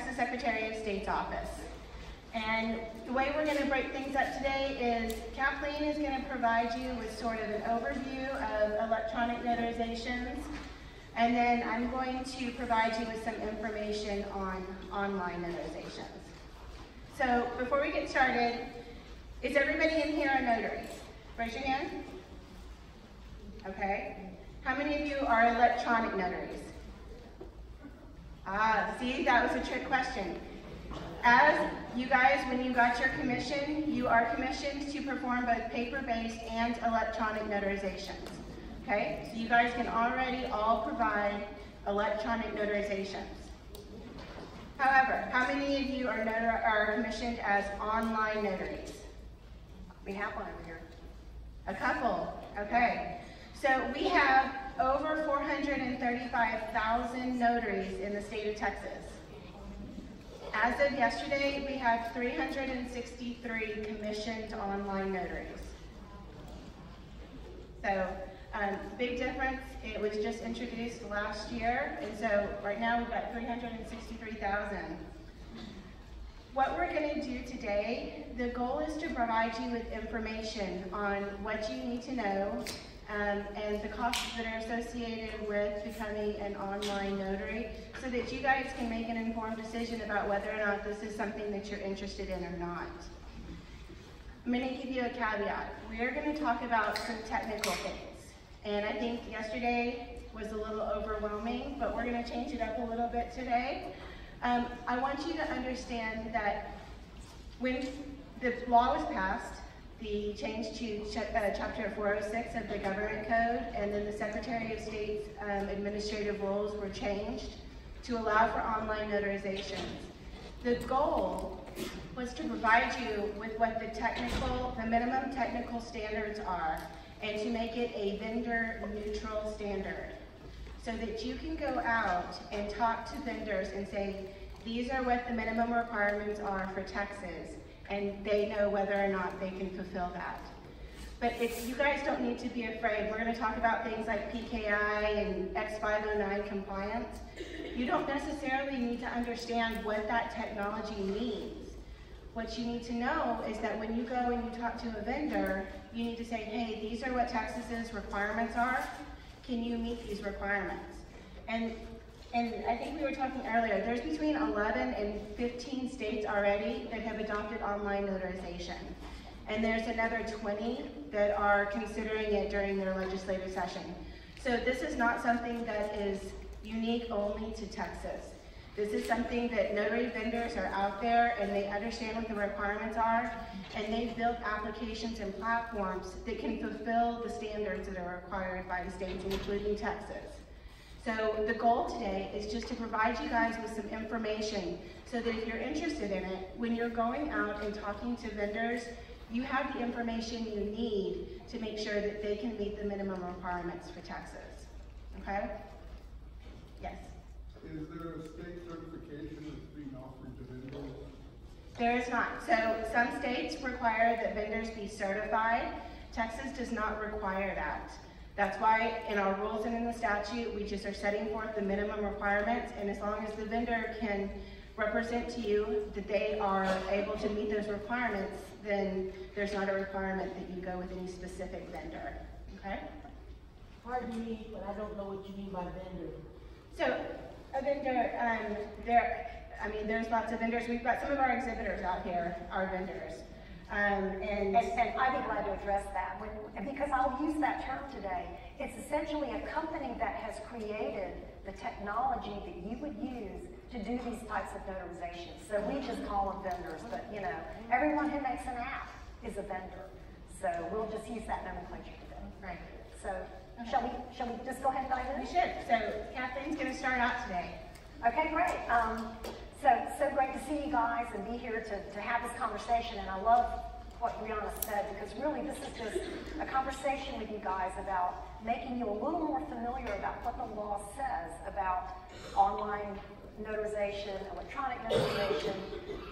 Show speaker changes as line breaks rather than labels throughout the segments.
Texas Secretary of State's office. And the way we're going to break things up today is Kathleen is going to provide you with sort of an overview of electronic notarizations, and then I'm going to provide you with some information on online notarizations. So before we get started, is everybody in here a notary? Raise your hand. Okay. How many of you are electronic notaries? Ah, see, that was a trick question. As you guys, when you got your commission, you are commissioned to perform both paper-based and electronic notarizations. Okay, so you guys can already all provide electronic notarizations. However, how many of you are, are commissioned as online notaries?
We have one over here.
A couple, okay. So we have over 435,000 notaries in the state of Texas. As of yesterday, we have 363 commissioned online notaries. So, um, big difference. It was just introduced last year, and so right now we've got 363,000. What we're going to do today, the goal is to provide you with information on what you need to know um, and the costs that are associated with becoming an online notary so that you guys can make an informed decision about whether or not this is something that you're interested in or not. I'm going to give you a caveat. We are going to talk about some technical things. And I think yesterday was a little overwhelming, but we're going to change it up a little bit today. Um, I want you to understand that when the law was passed, the change to ch uh, Chapter 406 of the Government Code, and then the Secretary of State's um, administrative rules were changed to allow for online notarizations. The goal was to provide you with what the technical, the minimum technical standards are, and to make it a vendor neutral standard so that you can go out and talk to vendors and say, these are what the minimum requirements are for Texas and they know whether or not they can fulfill that. But if you guys don't need to be afraid, we're going to talk about things like PKI and X509 compliance. You don't necessarily need to understand what that technology means. What you need to know is that when you go and you talk to a vendor, you need to say, hey, these are what Texas's requirements are. Can you meet these requirements? And and I think we were talking earlier, there's between 11 and 15 states already that have adopted online notarization. And there's another 20 that are considering it during their legislative session. So this is not something that is unique only to Texas. This is something that notary vendors are out there and they understand what the requirements are and they've built applications and platforms that can fulfill the standards that are required by the states, including Texas. So the goal today is just to provide you guys with some information so that if you're interested in it, when you're going out and talking to vendors, you have the information you need to make sure that they can meet the minimum requirements for Texas. Okay? Yes?
Is there a state certification that's being offered to vendors?
There is not. So some states require that vendors be certified. Texas does not require that. That's why in our rules and in the statute, we just are setting forth the minimum requirements, and as long as the vendor can represent to you that they are able to meet those requirements, then there's not a requirement that you go with any specific vendor, okay?
Pardon me, but I don't know what you mean by vendor.
So, a vendor, um, there, I mean, there's lots of vendors. We've got some of our exhibitors out here, our vendors.
Um, and, and, and, I'd be glad to address that when, because I'll use that term today. It's essentially a company that has created the technology that you would use to do these types of notarizations. So we just call them vendors, but you know, everyone who makes an app is a vendor. So we'll just use that nomenclature today.
Right.
So okay. shall we shall we just go ahead and dive in?
We should. So Kathleen's going to start out today.
Okay, great. Um, so, so great to see you guys and be here to, to have this conversation. And I love what Briana said because really this is just a conversation with you guys about making you a little more familiar about what the law says about online notarization, electronic notarization.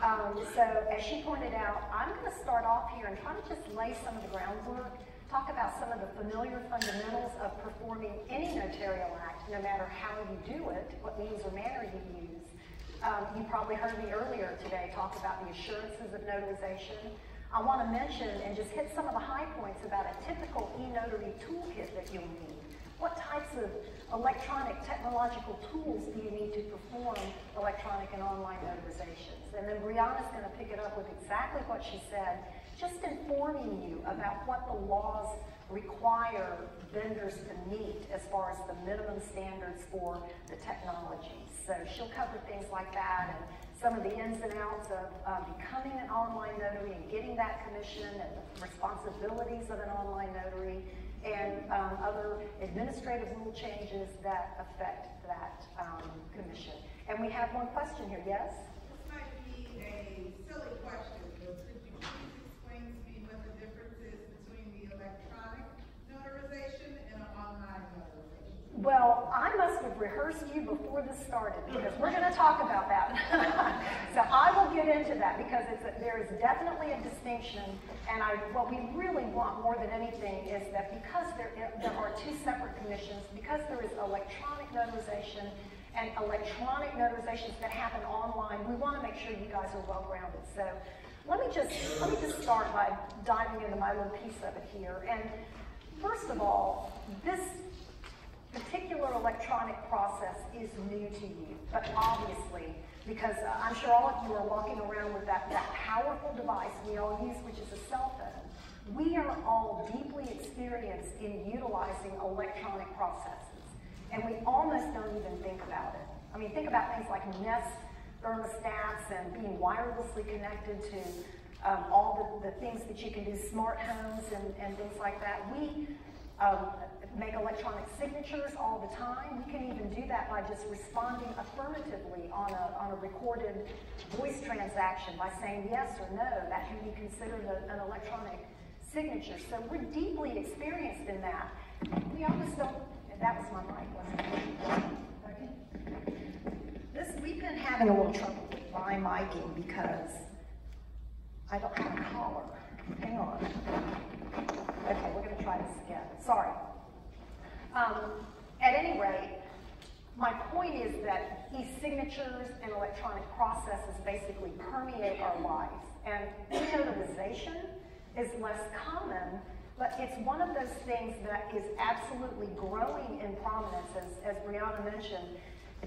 Um, so as she pointed out, I'm going to start off here and try to just lay some of the groundwork, talk about some of the familiar fundamentals of performing any notarial act, no matter how you do it, what means or manner you use. Um, you probably heard me earlier today talk about the assurances of notarization. I want to mention and just hit some of the high points about a typical e-notary toolkit that you'll need. What types of electronic technological tools do you need to perform electronic and online notarizations? Briana's going to pick it up with exactly what she said, just informing you about what the laws require vendors to meet as far as the minimum standards for the technology. So she'll cover things like that and some of the ins and outs of uh, becoming an online notary and getting that commission and the responsibilities of an online notary and um, other administrative rule changes that affect that um, commission. And we have one question here, yes?
A silly question, but could you please explain to me what the difference is between the electronic notarization and an online notarization?
Well, I must have rehearsed you before this started because we're going to talk about that. so I will get into that because it's a, there is definitely a distinction, and I, what we really want more than anything is that because there, there are two separate commissions, because there is electronic notarization and electronic notarizations that happen online, we want to make sure you guys are well grounded. So let me just let me just start by diving into my little piece of it here. And first of all, this particular electronic process is new to you, but obviously, because I'm sure all of you are walking around with that, that powerful device we all use, which is a cell phone, we are all deeply experienced in utilizing electronic processes, and we almost don't even think about it. I mean, think about things like Nest thermostats and being wirelessly connected to um, all the, the things that you can do, smart homes and, and things like that. We um, make electronic signatures all the time. We can even do that by just responding affirmatively on a, on a recorded voice transaction by saying yes or no. That can be considered a, an electronic signature. So we're deeply experienced in that. We almost don't, that was my mic, wasn't it? Okay. This, we've been having a little trouble with my micing because I don't have a collar. Hang on. Okay, we're going to try this again. Sorry. Um, at any rate, my point is that e-signatures and electronic processes basically permeate our lives. And e-notarization is less common, but it's one of those things that is absolutely growing in prominence, as, as Briana mentioned.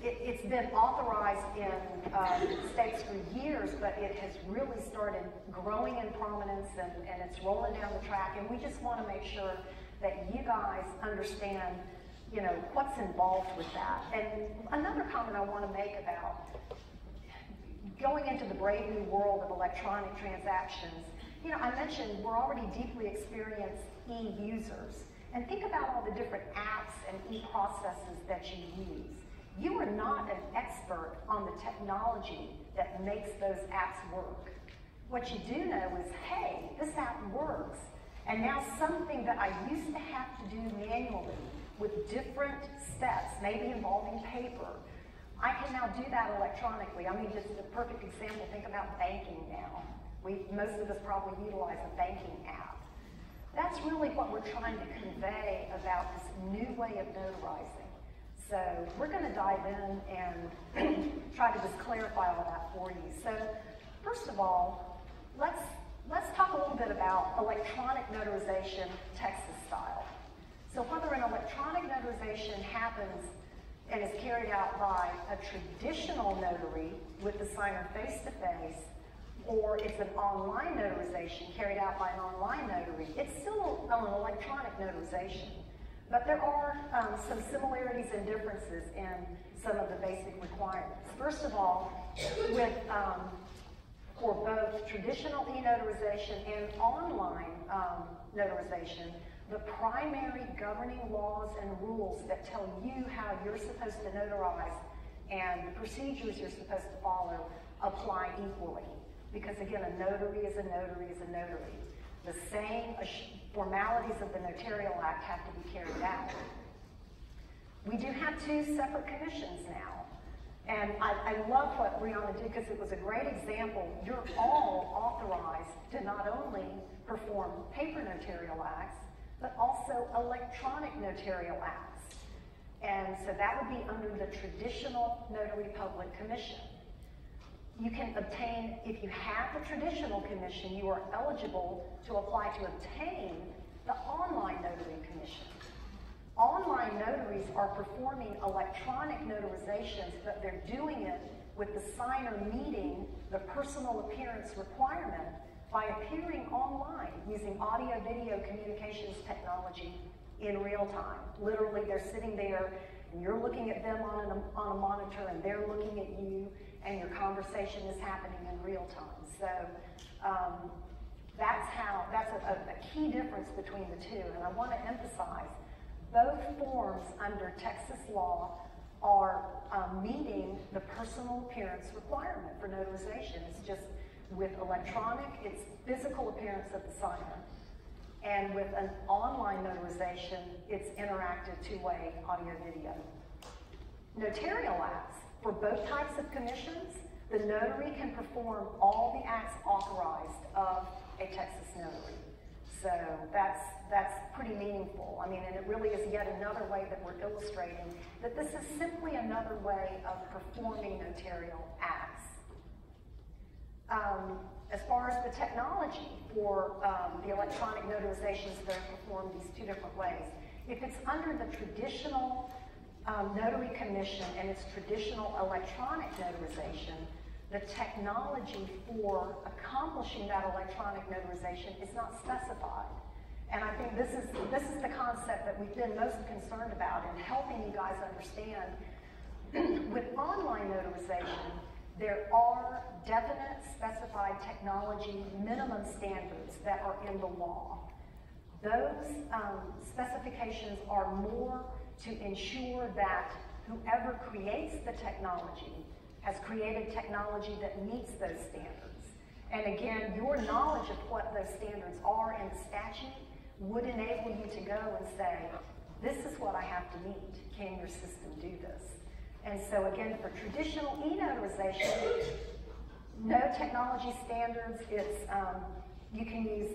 It, has been authorized in um, states for years, but it has really started growing in prominence and, and it's rolling down the track. And we just want to make sure that you guys understand, you know, what's involved with that. And another comment I want to make about going into the brave new world of electronic transactions, you know, I mentioned we're already deeply experienced e-users. And think about all the different apps and e-processes that you use. You are not an expert on the technology that makes those apps work. What you do know is, hey, this app works. And now something that I used to have to do manually with different steps, maybe involving paper, I can now do that electronically. I mean, just a perfect example, think about banking now. We, most of us probably utilize a banking app. That's really what we're trying to convey about this new way of notarizing. So we're going to dive in and try to just clarify all that for you. So first of all, let's let's talk a little bit about electronic notarization Texas style. So whether an electronic notarization happens and is carried out by a traditional notary with the signer face-to-face, or it's an online notarization carried out by an online notary, it's still an electronic notarization. But there are um, some similarities and differences in some of the basic requirements. First of all, with um, for both traditional e-notarization and online um, notarization, the primary governing laws and rules that tell you how you're supposed to notarize and the procedures you're supposed to follow apply equally. Because again, a notary is a notary is a notary. The same formalities of the Notarial Act have to be carried out. We do have two separate commissions now. And I, I love what Briana did because it was a great example. You're all authorized to not only perform paper notarial acts, but also electronic notarial acts. And so that would be under the traditional notary public commission. You can obtain, if you have the traditional commission, you are eligible to apply to obtain the online notary commission. Online notaries are performing electronic notarizations, but they're doing it with the signer meeting the personal appearance requirement by appearing online using audio video communications technology in real time. Literally, they're sitting there and you're looking at them on, an, on a monitor and they're looking at you and your conversation is happening in real time. So um, that's how, that's a, a, key difference between the two. And I want to emphasize both forms under Texas law are um, meeting the personal appearance requirement for notarization. It's just with electronic, it's physical appearance of the signer. And with an online notarization, it's interactive two-way audio video. Notarial acts, for both types of commissions, the notary can perform all the acts authorized of a Texas notary. So that's, that's pretty meaningful. I mean, and it really is yet another way that we're illustrating that this is simply another way of performing notarial acts. Um, as far as the technology for um, the electronic notarizations that are performed these two different ways, if it's under the traditional um, notary commission and its traditional electronic notarization, the technology for accomplishing that electronic notarization is not specified. And I think this is, this is the concept that we've been most concerned about in helping you guys understand. With online notarization, there are definite specified technology minimum standards that are in the law. Those um, specifications are more to ensure that whoever creates the technology has created technology that meets those standards. And again, your knowledge of what those standards are in the statute would enable you to go and say, this is what I have to meet. Can your system do this? And so again, for traditional e-notarization, no technology standards. It's, um, you can use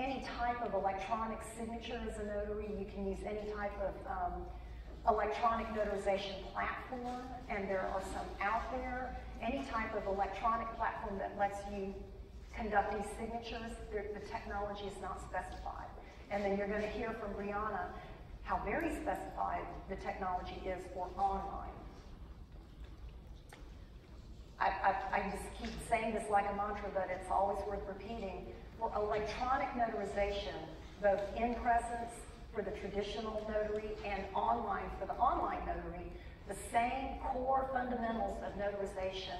any type of electronic signature as a notary. You can use any type of um, electronic notarization platform, and there are some out there. Any type of electronic platform that lets you conduct these signatures, the technology is not specified. And then you're going to hear from Briana how very specified the technology is for online. I, I, I just keep saying this like a mantra, but it's always worth repeating. For electronic notarization, both in presence for the traditional notary and online for the online notary, the same core fundamentals of notarization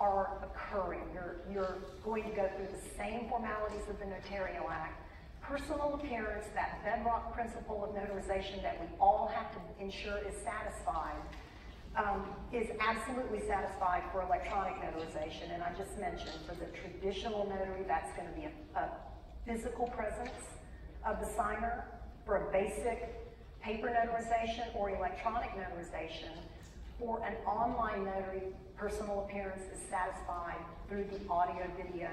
are occurring. You're, you're going to go through the same formalities of the Notarial Act. Personal appearance, that bedrock principle of notarization that we all have to ensure is satisfied, um, is absolutely satisfied for electronic notarization. And I just mentioned for the traditional notary, that's going to be a, a physical presence of the signer for a basic paper notarization or electronic notarization, for an online notary, personal appearance is satisfied through the audio video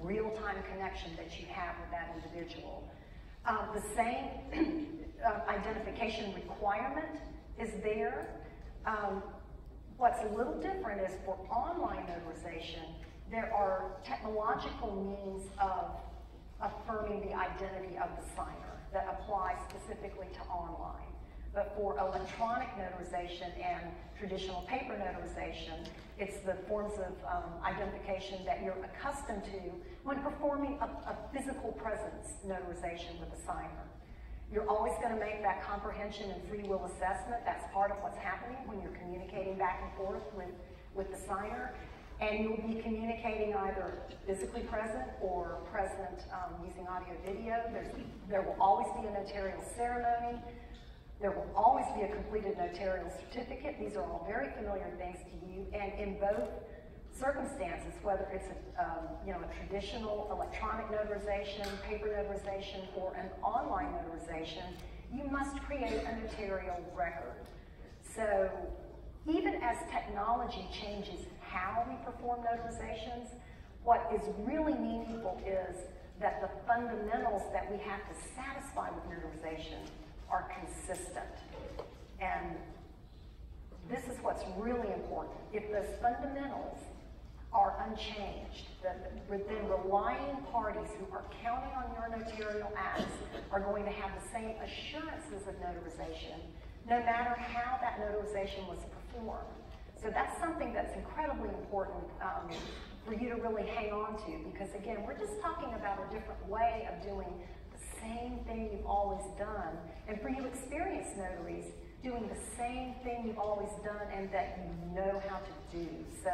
real-time connection that you have with that individual. Um, the same uh, identification requirement is there. Um, what's a little different is for online notarization, there are technological means of affirming the identity of the signer that apply specifically to online. But for electronic notarization and traditional paper notarization, it's the forms of um, identification that you're accustomed to when performing a, a physical presence notarization with a signer. You're always going to make that comprehension and free will assessment. That's part of what's happening when you're communicating back and forth with, with the signer and you'll be communicating either physically present or present um, using audio video. There's, there will always be a notarial ceremony. There will always be a completed notarial certificate. These are all very familiar things to you. And in both circumstances, whether it's a, um, you know, a traditional electronic notarization, paper notarization, or an online notarization, you must create a notarial record. So even as technology changes how we perform notarizations, what is really meaningful is that the fundamentals that we have to satisfy with notarization are consistent. And this is what's really important. If those fundamentals are unchanged, that then relying parties who are counting on your notarial acts are going to have the same assurances of notarization, no matter how that notarization was performed. So that's something that's incredibly important um, for you to really hang on to, because again, we're just talking about a different way of doing the same thing you've always done. And for you experienced notaries, doing the same thing you've always done and that you know how to do. So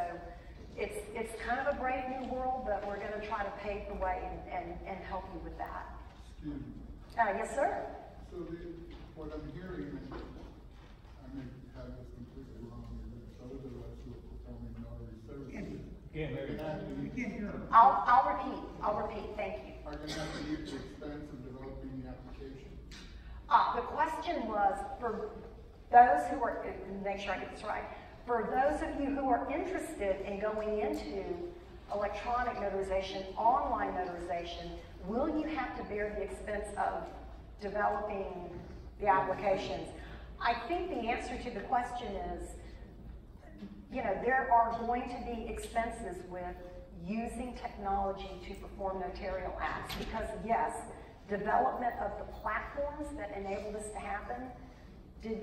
it's, it's kind of a brave new world, but we're going to try to pave the way and, and, and help you with that.
Excuse me.
Uh, yes, sir.
So the, what I'm hearing, and I may have this completely wrong, is that those of us who are performing notary services
Can't hear
are gonna have to
you. Can't hear him.
I'll, I'll repeat. I'll repeat. Thank you.
are gonna have to meet the expense of developing the application.
Uh, the question was for those who are, make sure I get this right, for those of you who are interested in going into electronic notarization, online notarization, will you have to bear the expense of developing the applications? I think the answer to the question is, you know, there are going to be expenses with using technology to perform notarial acts because yes, development of the platforms that enable this to happen did,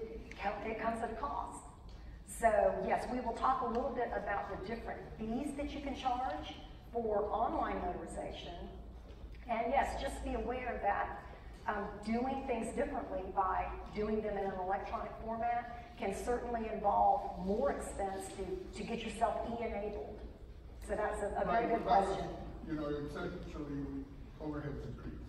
it comes at a cost. So yes, we will talk a little bit about the different fees that you can charge for online notarization. And yes, just be aware that um, doing things differently by doing them in an electronic format can certainly involve more expense to, to get yourself e-enabled. So that's a, a very good
but that was,
question.
You know, essentially overheads increase.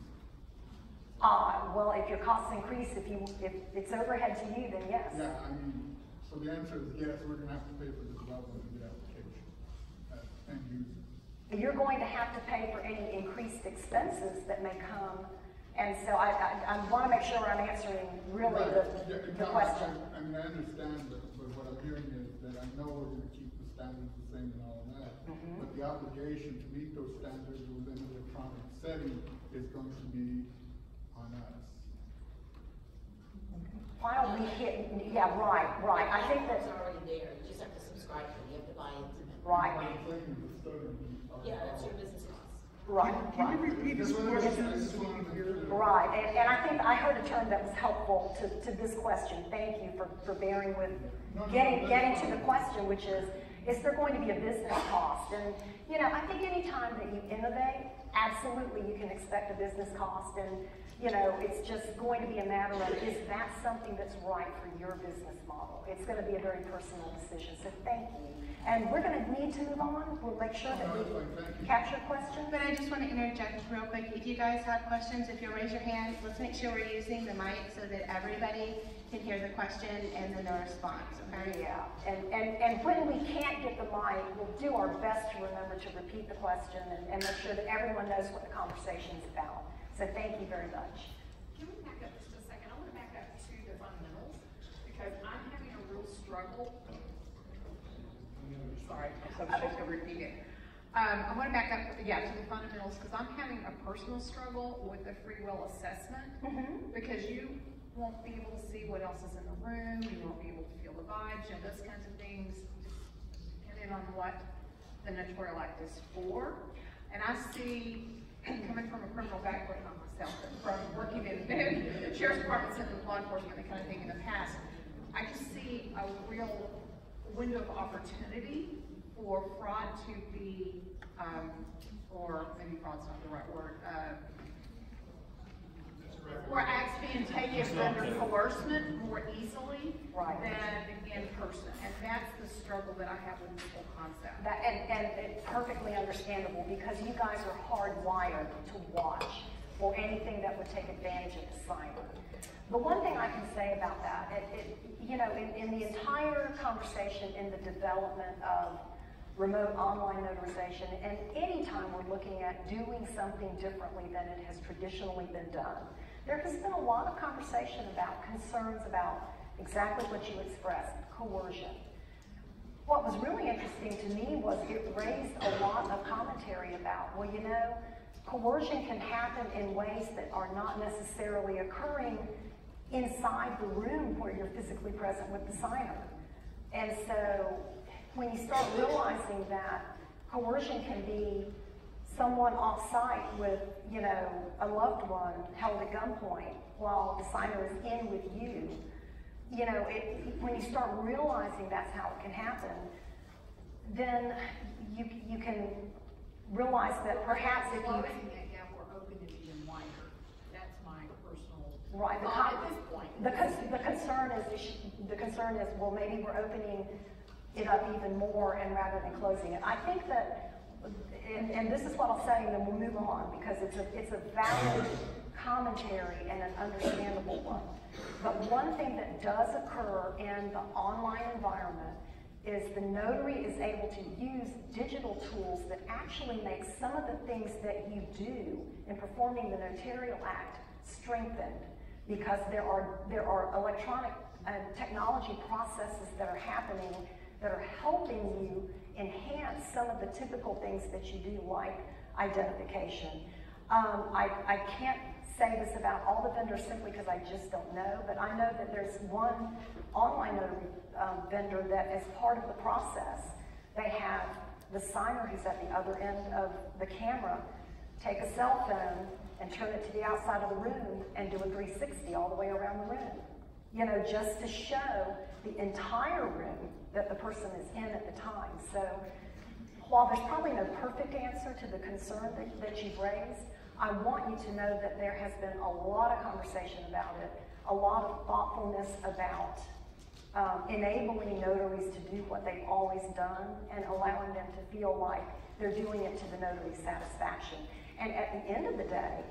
Uh, well, if your costs increase, if you, if it's overhead to you, then yes.
Yeah, I mean, so the answer is yes, we're gonna have to pay for the development of the application, uh, end user.
You're going to have to pay for any increased expenses that may come. And so I, I, I want to make sure I'm answering really
Right,
the,
yeah,
the
no,
question.
I, I mean, I understand, but, but what I'm hearing is that I know we're gonna keep the standards the same and all that.
Mhm.
But the obligation to meet those standards within an electronic setting is going to be on us.
Why don't we hit, yeah, right, right. I think that's,
It's already there, you just have to subscribe to it, you have to buy into it.
Right.
I'm thinking the study. are-
Yeah, that's your business costs.
right,
Can you
right.
repeat his
Just wanted to- I
question?
just wanted to hear.
Right, and, and I think I heard a term that was helpful to, to this question. Thank you for, for bearing with,
No, no,
getting, getting to the question, which is, is there going to be a business cost? And, you know, I think any time that you innovate, absolutely you can expect a business cost. And, you know, it's just going to be a matter of, is that something that's right for your business model? It's gonna be a very personal decision, so thank you. And we're gonna need to move on. We'll make sure that we
No, that's fine,
capture questions.
But I just want to interject real quick. If you guys have questions, if you'll raise your hand, let's make sure we're using the mic so that everybody can hear the question and then the response, okay?
Yeah, and, and, and when we can't get the mic, we'll do our best to remember to repeat the question and, and make sure that everyone knows what the conversation is about. So thank you very much.
Can we back up just a second? I want to back up to the fundamentals because I'm having a real struggle. Sorry, I'm sick to repeat it. Um, I want to back up, yeah, to the fundamentals because I'm having a personal struggle with the free will assessment
Mhm.
because you won't be able to see what else is in the room, you won't be able to feel the vibes, you know, those kinds of things, depending on what the notarial act is for. And I see, coming from a criminal background, myself, from working in, in sheriff's departments and law enforcement, that kind of thing in the past, I just see a real window of opportunity for fraud to be, um, or maybe fraud's not the right word, uh, where acts being taken under coercement more easily
Right.
than in person. And that's the struggle that I have with this whole concept.
That, and, and it's perfectly understandable because you guys are hardwired to watch for anything that would take advantage of the signer. The one thing I can say about that, it, it, you know, in, in the entire conversation in the development of remote online notarization, and anytime we're looking at doing something differently than it has traditionally been done, there has been a lot of conversation about concerns about exactly what you expressed, coercion. what was really interesting to me was it raised a lot of commentary about, well, you know, coercion can happen in ways that are not necessarily occurring inside the room where you're physically present with the signer. And so when you start realizing that coercion can be someone off-site with, you know, a loved one held at gunpoint while the signer is in with you, you know, it, when you start realizing that's how it can happen, then you, you can realize that perhaps if you,
Closing that gap, we're opening it even wider. That's my personal
right, the, con-
at this point.
the, con- the concern is, the concern is, well, maybe we're opening it up even more and rather than closing it. I think that, and, and this is what I'll say, and then we'll move on, because it's a, it's a valid commentary and an understandable one. But one thing that does occur in the online environment is the notary is able to use digital tools that actually make some of the things that you do in performing the notarial act strengthened because there are, there are electronic uh, technology processes that are happening that are helping you enhance some of the typical things that you do, like identification. Um, I, I can't say this about all the vendors simply because I just don't know, but I know that there's one online notary um, vendor that as part of the process, they have the signer who's at the other end of the camera take a cell phone and turn it to the outside of the room and do a 360 all the way around the room. You know, just to show the entire room that the person is in at the time. So while there's probably no perfect answer to the concern that, that you've raised, I want you to know that there has been a lot of conversation about it, a lot of thoughtfulness about um, enabling notaries to do what they've always done and allowing them to feel like they're doing it to the notary's satisfaction. And at the end of the day,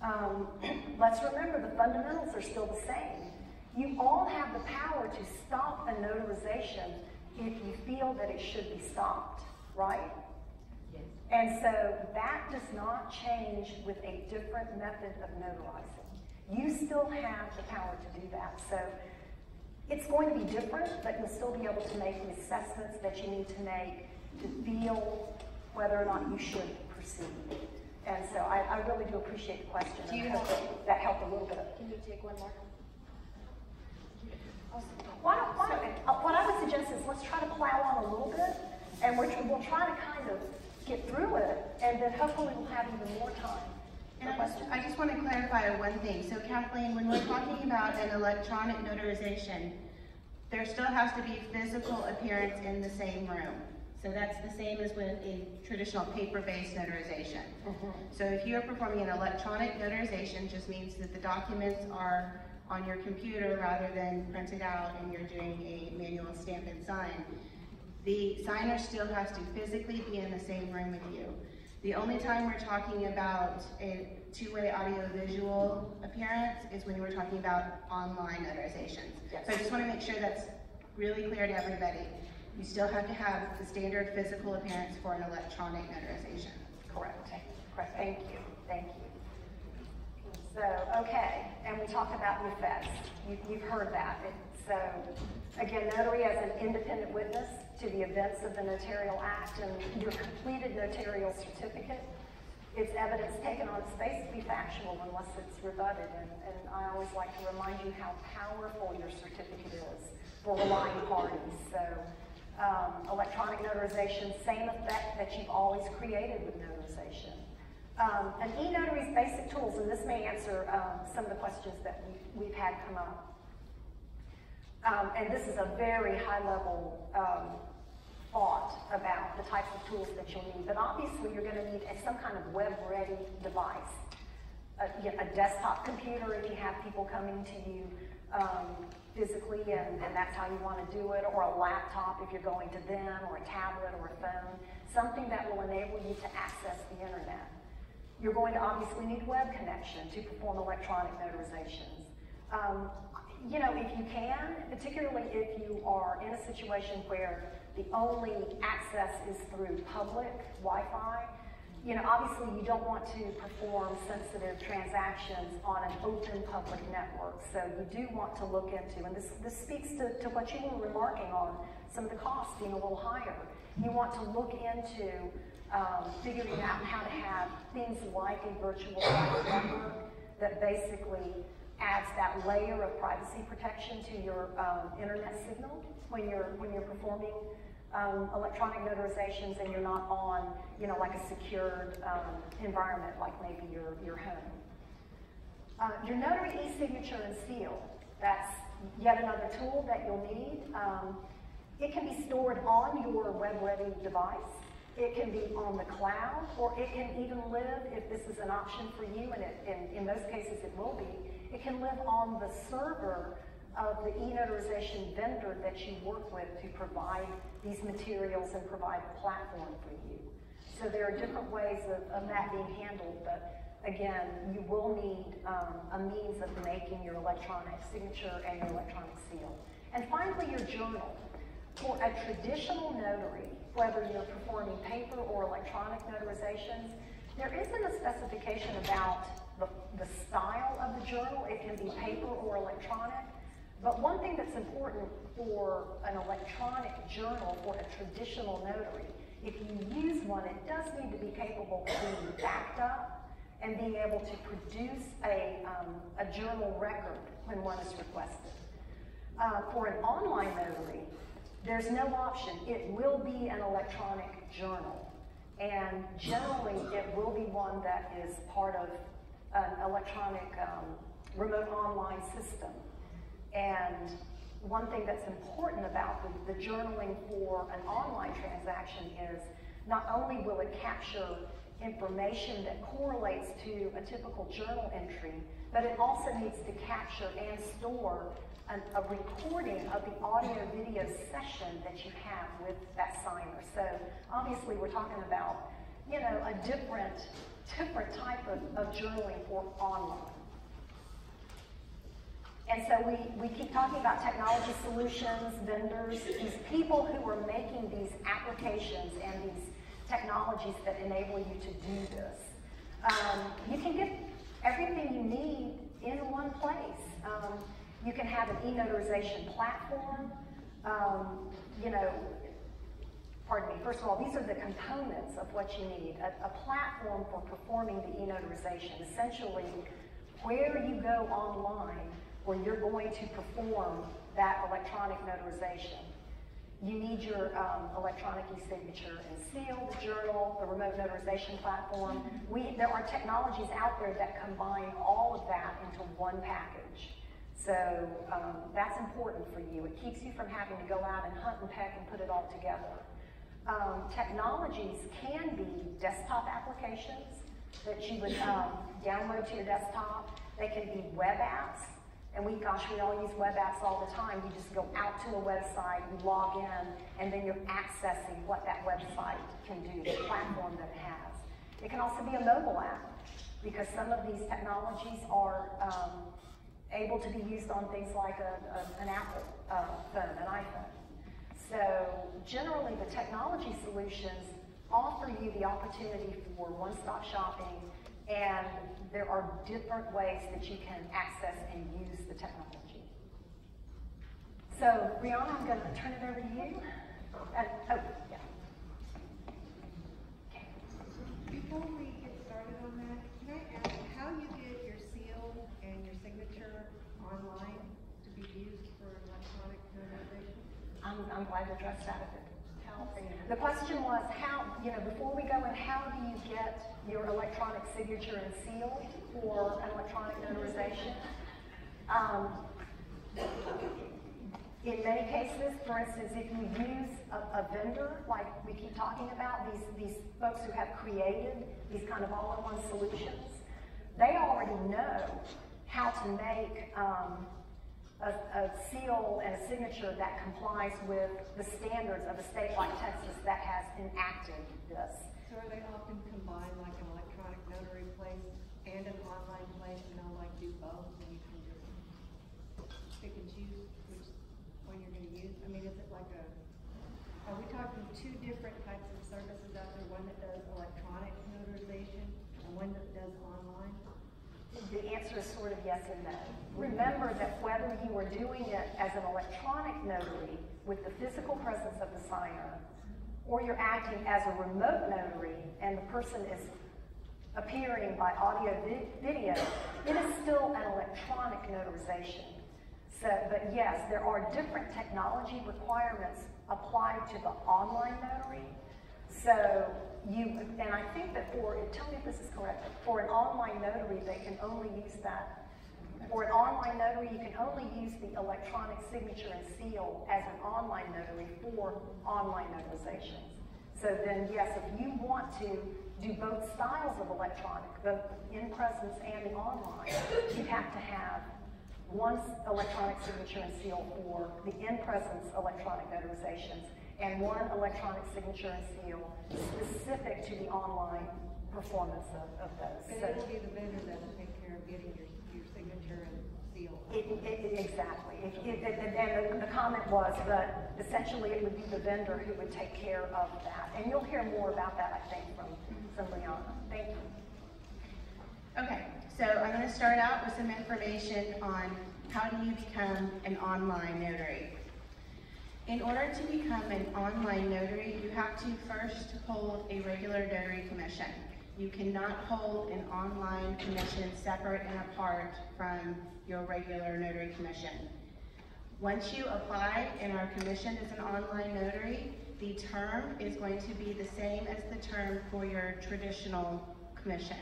um, let's remember the fundamentals are still the same. You all have the power to stop a notarization if you feel that it should be stopped, right?
Yes.
And so that does not change with a different method of notarizing. You still have the power to do that. So it's going to be different, but you'll still be able to make the assessments that you need to make to feel whether or not you should proceed. And so I, I really do appreciate the question.
Do you
hope That helped a little bit.
Can you take one more?
Why don't, why don't, uh, what I would suggest is let's try to plow on a little bit, and we're, we'll try to kind of get through it, and then hopefully we'll have even more time
And I just. I just want to clarify one thing. So Kathleen, when we're talking about an electronic notarization, there still has to be physical appearance in the same room. So that's the same as with a traditional paper-based notarization. So if you're performing an electronic notarization, just means that the documents are on your computer rather than printed out and you're doing a manual stamp and sign. The signer still has to physically be in the same room with you. The only time we're talking about a two-way audio-visual appearance is when we're talking about online notarizations.
Yes.
So I just want to make sure that's really clear to everybody. You still have to have the standard physical appearance for an electronic notarization.
Correct, correct, thank you, thank you. So, okay, and we talked about NFES, you, you've heard that. It- So, again, notary as an independent witness to the events of the notarial act and your completed notarial certificate, it's evidence taken on its face to be factual unless it's rebutted. And, and I always like to remind you how powerful your certificate is for relying parties. So, um, electronic notarization, same effect that you've always created with notarization. Um, an e-notary's basic tools, and this may answer um, some of the questions that we've, we've had come up. Um, and this is a very high-level um, thought about the types of tools that you'll need. But obviously, you're going to need some kind of web-ready device. A, a desktop computer if you have people coming to you um, physically and, and that's how you want to do it, or a laptop if you're going to them, or a tablet or a phone, something that will enable you to access the internet. You're going to obviously need web connection to perform electronic notarizations. Um, you know, if you can, particularly if you are in a situation where the only access is through public Wi-Fi, you know, obviously you don't want to perform sensitive transactions on an open public network. So you do want to look into, and this, this speaks to, to what you were remarking on, some of the costs being a little higher. You want to look into um, figuring out how to have things like a virtual network that basically adds that layer of privacy protection to your um, internet signal when you're when you're performing um, electronic notarizations and you're not on, you know, like a secured um, environment like maybe your your home. Uh, your notary e-signature and seal. That's yet another tool that you'll need. Um, it can be stored on your web-ready device. It can be on the cloud, or it can even live, if this is an option for you, and it, in, most cases it will be, it can live on the server of the e-notarization vendor that you work with to provide these materials and provide a platform for you. So there are different ways of, of that being handled, but again, you will need um, a means of making your electronic signature and your electronic seal. And finally, your journal. For a traditional notary, whether you're performing paper or electronic notarizations, there isn't a specification about the, the style of the journal. It can be paper or electronic. But one thing that's important for an electronic journal for a traditional notary, if you use one, it does need to be capable of being backed up and being able to produce a, um, a journal record when one is requested. Uh, for an online notary, there's no option. It will be an electronic journal. And generally, it will be one that is part of an electronic um, remote online system. And one thing that's important about the, the journaling for an online transaction is not only will it capture information that correlates to a typical journal entry, but it also needs to capture and store an, a recording of the audio video session that you have with that signer. So obviously we're talking about, you know, a different, different type of, of journaling for online. And so we, we keep talking about technology solutions, vendors, these people who are making these applications and these technologies that enable you to do this. Um, you can get everything you need in one place. Um, you can have an e-notarization platform. Um, you know, pardon me, first of all, these are the components of what you need. A, a platform for performing the e-notarization. Essentially, where you go online where you're going to perform that electronic notarization. You need your um, electronic e-signature and seal, the journal, the remote notarization platform. We, there are technologies out there that combine all of that into one package. So um, that's important for you. It keeps you from having to go out and hunt and peck and put it all together. Um, technologies can be desktop applications that you would um, download to your desktop. They can be web apps and we, gosh, we all use web apps all the time. You just go out to a website, you log in, and then you're accessing what that website can do, the platform that it has. It can also be a mobile app, because some of these technologies are um, able to be used on things like a, a, an Apple uh, phone, an iPhone. So generally, the technology solutions offer you the opportunity for one-stop shopping and there are different ways that you can access and use the technology. So, Briana, I'm going to turn it over to you. Uh, oh, yeah. Okay.
Before we get started on that, can I ask how you get your seal and your signature online to be used for electronic notarization?
I'm, glad to address that helps. The question was how, you know, before we go in, how do you get your electronic signature and seal for an electronic notarization? Um, in many cases, for instance, if you use a, a, vendor, like we keep talking about, these, these folks who have created these kind of all-in-one solutions, they already know how to make um, a, a, seal and a signature that complies with the standards of a state like Texas that has enacted this.
So are they often combined like an electronic notary place and an online place and they'll like do both and you can just pick and choose which one you're gonna use? I mean, is it like a, are we talking two different types of services out there? One that does electronic notary
is sort of yes and no. Remember that whether you are doing it as an electronic notary with the physical presence of the signer, or you're acting as a remote notary and the person is appearing by audio vi- video, it is still an electronic notarization. So, but yes, there are different technology requirements applied to the online notary. So you, and I think that for, tell me if this is correct, for an online notary, they can only use that. For an online notary, you can only use the electronic signature and seal as an online notary for online notarizations. So then, yes, if you want to do both styles of electronic, both in presence and the online, you have to have one electronic signature and seal for the in-presence electronic notarizations, and one electronic signature and seal specific to the online performance of, of those.
But
So-
it'll be the vendor that'll take care of getting your, your signature and seal.
It, it, it- exactly. If- it- it- And the, the comment was that essentially it would be the vendor who would take care of that. And you'll hear more about that, I think, from, from Briana. Thank you.
Okay, so I'm going to start out with some information on how do you become an online notary. In order to become an online notary, you have to first hold a regular notary commission. You cannot hold an online commission separate and apart from your regular notary commission. Once you apply and are commissioned as an online notary, the term is going to be the same as the term for your traditional commission.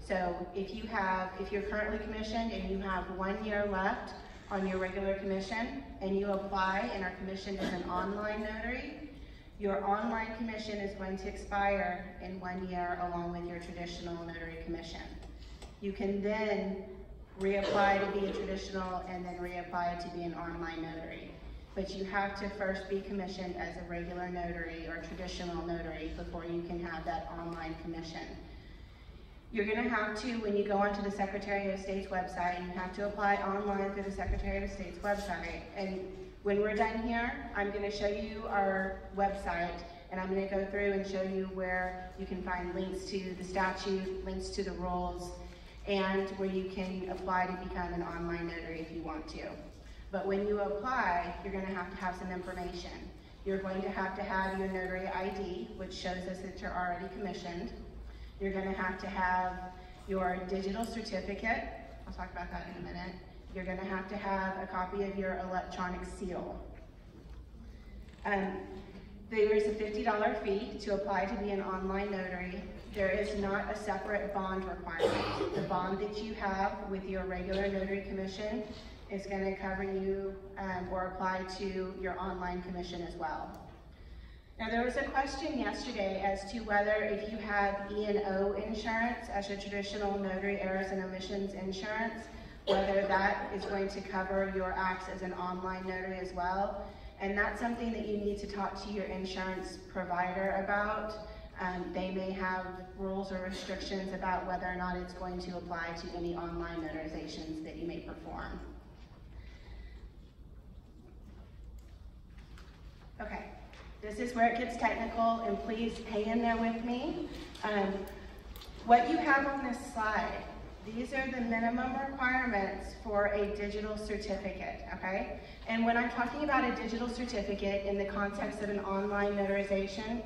So if you have, if you're currently commissioned and you have one year left on your regular commission and you apply and are commissioned as an online notary, your online commission is going to expire in one year along with your traditional notary commission. You can then reapply to be a traditional and then reapply to be an online notary. But you have to first be commissioned as a regular notary or traditional notary before you can have that online commission. You're gonna have to, when you go onto the Secretary of State's website, you have to apply online through the Secretary of State's website. And when we're done here, I'm gonna show you our website, and I'm gonna go through and show you where you can find links to the statute, links to the rules, and where you can apply to become an online notary if you want to. But when you apply, you're gonna have to have some information. You're going to have to have your notary ID, which shows us that you're already commissioned. You're gonna have to have your digital certificate. I'll talk about that in a minute. You're gonna have to have a copy of your electronic seal. Um, there is a $50 fee to apply to be an online notary. There is not a separate bond requirement. The bond that you have with your regular notary commission is gonna cover you um, or apply to your online commission as well. Now, there was a question yesterday as to whether if you have E and O insurance as your traditional notary errors and omissions insurance, whether that is going to cover your acts as an online notary as well. And that's something that you need to talk to your insurance provider about. Um, they may have rules or restrictions about whether or not it's going to apply to any online notarizations that you may perform. Okay, this is where it gets technical, and please hang in there with me. Um, what you have on this slide, these are the minimum requirements for a digital certificate, okay? And when I'm talking about a digital certificate in the context of an online notarization,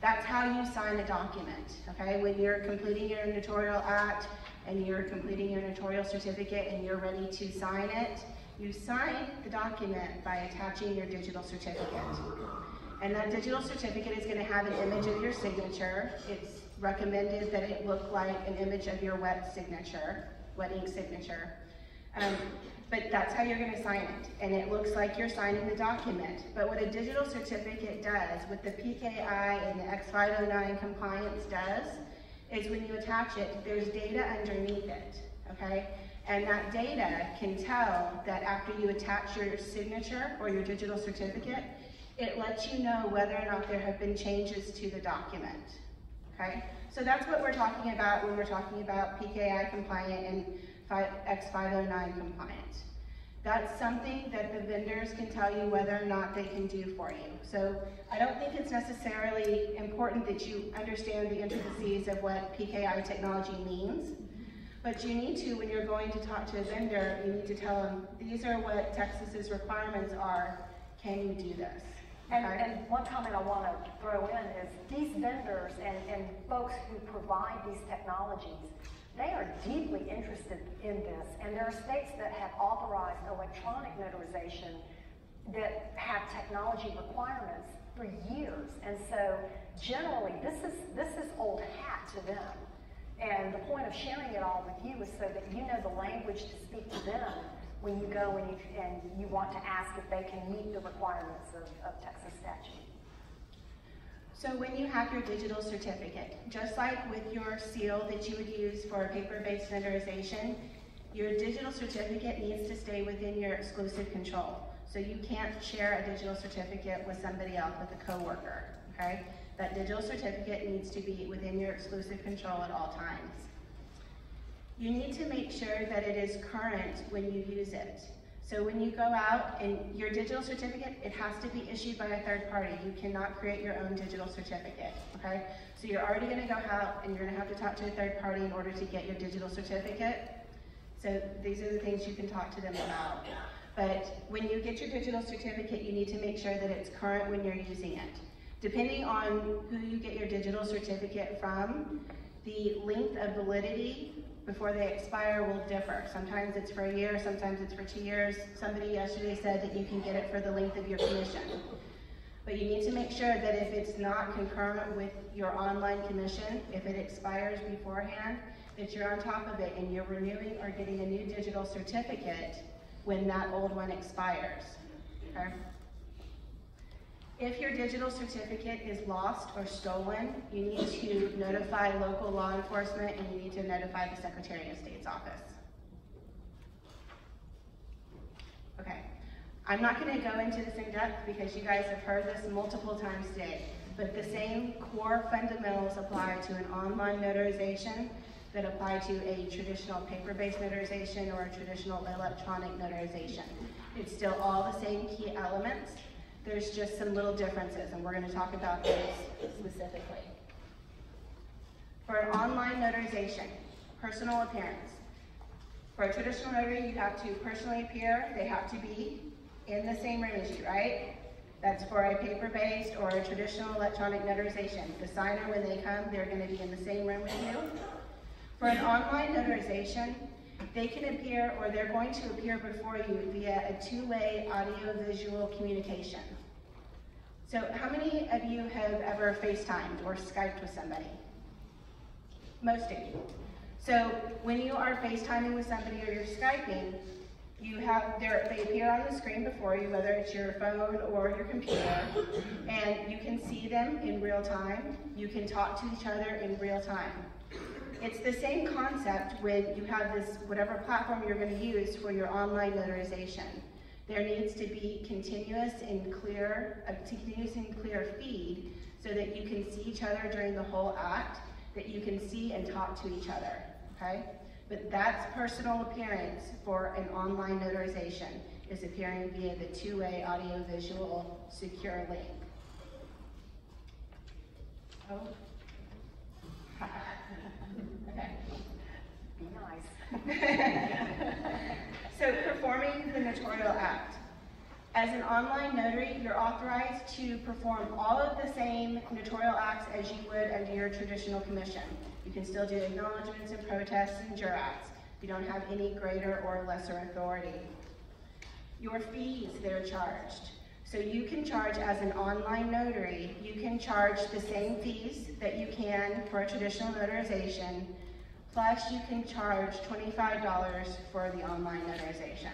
that's how you sign a document, okay? When you're completing your notarial act and you're completing your notarial certificate and you're ready to sign it, you sign the document by attaching your digital certificate. And that digital certificate is gonna have an image of your signature. It's recommended that it look like an image of your wet signature, wet ink signature. Um, but that's how you're gonna sign it, and it looks like you're signing the document. But what a digital certificate does, what the PKI and the X509 compliance does, is when you attach it, there's data underneath it, okay? And that data can tell that after you attach your signature or your digital certificate, it lets you know whether or not there have been changes to the document, okay? So that's what we're talking about when we're talking about PKI compliant and X509 compliant. That's something that the vendors can tell you whether or not they can do for you. So I don't think it's necessarily important that you understand the intricacies of what PKI technology means. But you need to, when you're going to talk to a vendor, you need to tell them, these are what Texas's requirements are, can you do this?
And, and one comment I want to throw in is these vendors and, and folks who provide these technologies, they are deeply interested in this. And there are states that have authorized electronic notarization that have technology requirements for years. And so generally, this is, this is old hat to them. And the point of sharing it all with you is so that you know the language to speak to them when you go and you, and you want to ask if they can meet the requirements of, of Texas statute.
So when you have your digital certificate, just like with your seal that you would use for paper-based notarization, your digital certificate needs to stay within your exclusive control. So you can't share a digital certificate with somebody else, with a coworker, okay? That digital certificate needs to be within your exclusive control at all times. You need to make sure that it is current when you use it. So when you go out and your digital certificate, it has to be issued by a third party. You cannot create your own digital certificate, okay? So you're already gonna go out and you're gonna have to talk to a third party in order to get your digital certificate. So these are the things you can talk to them about. But when you get your digital certificate, you need to make sure that it's current when you're using it. Depending on who you get your digital certificate from, the length of validity before they expire will differ. Sometimes it's for a year, sometimes it's for two years. Somebody yesterday said that you can get it for the length of your commission. But you need to make sure that if it's not concurrent with your online commission, if it expires beforehand, that you're on top of it and you're renewing or getting a new digital certificate when that old one expires, okay? If your digital certificate is lost or stolen, you need to notify local law enforcement and you need to notify the Secretary of State's office. Okay, I'm not gonna go into this in depth because you guys have heard this multiple times today, but the same core fundamentals apply to an online notarization that apply to a traditional paper-based notarization or a traditional electronic notarization. It's still all the same key elements, there's just some little differences, and we're gonna talk about those specifically. For an online notarization, personal appearance. For a traditional notary, you have to personally appear, they have to be in the same room as you, right? That's for a paper-based or a traditional electronic notarization. The signer, when they come, they're gonna be in the same room with you. For an online notarization, they can appear or they're going to appear before you via a two-way audio-visual communication. So how many of you have ever FaceTimed or Skyped with somebody? Most of you. So when you are FaceTiming with somebody or you're Skyping, you have, they appear on the screen before you, whether it's your phone or your computer, and you can see them in real time. You can talk to each other in real time. It's the same concept when you have this, whatever platform you're gonna use for your online notarization. There needs to be continuous and clear, a continuous and clear feed so that you can see each other during the whole act, that you can see and talk to each other, okay? But that's personal appearance for an online notarization, is appearing via the two-way audio-visual secure link. Oh. Okay.
Be nice.
So performing the notarial act. As an online notary, you're authorized to perform all of the same notarial acts as you would under your traditional commission. You can still do acknowledgements and protests and jurats. You don't have any greater or lesser authority. Your fees that are charged. So you can charge as an online notary, you can charge the same fees that you can for a traditional notarization, plus you can charge $25 for the online notarization.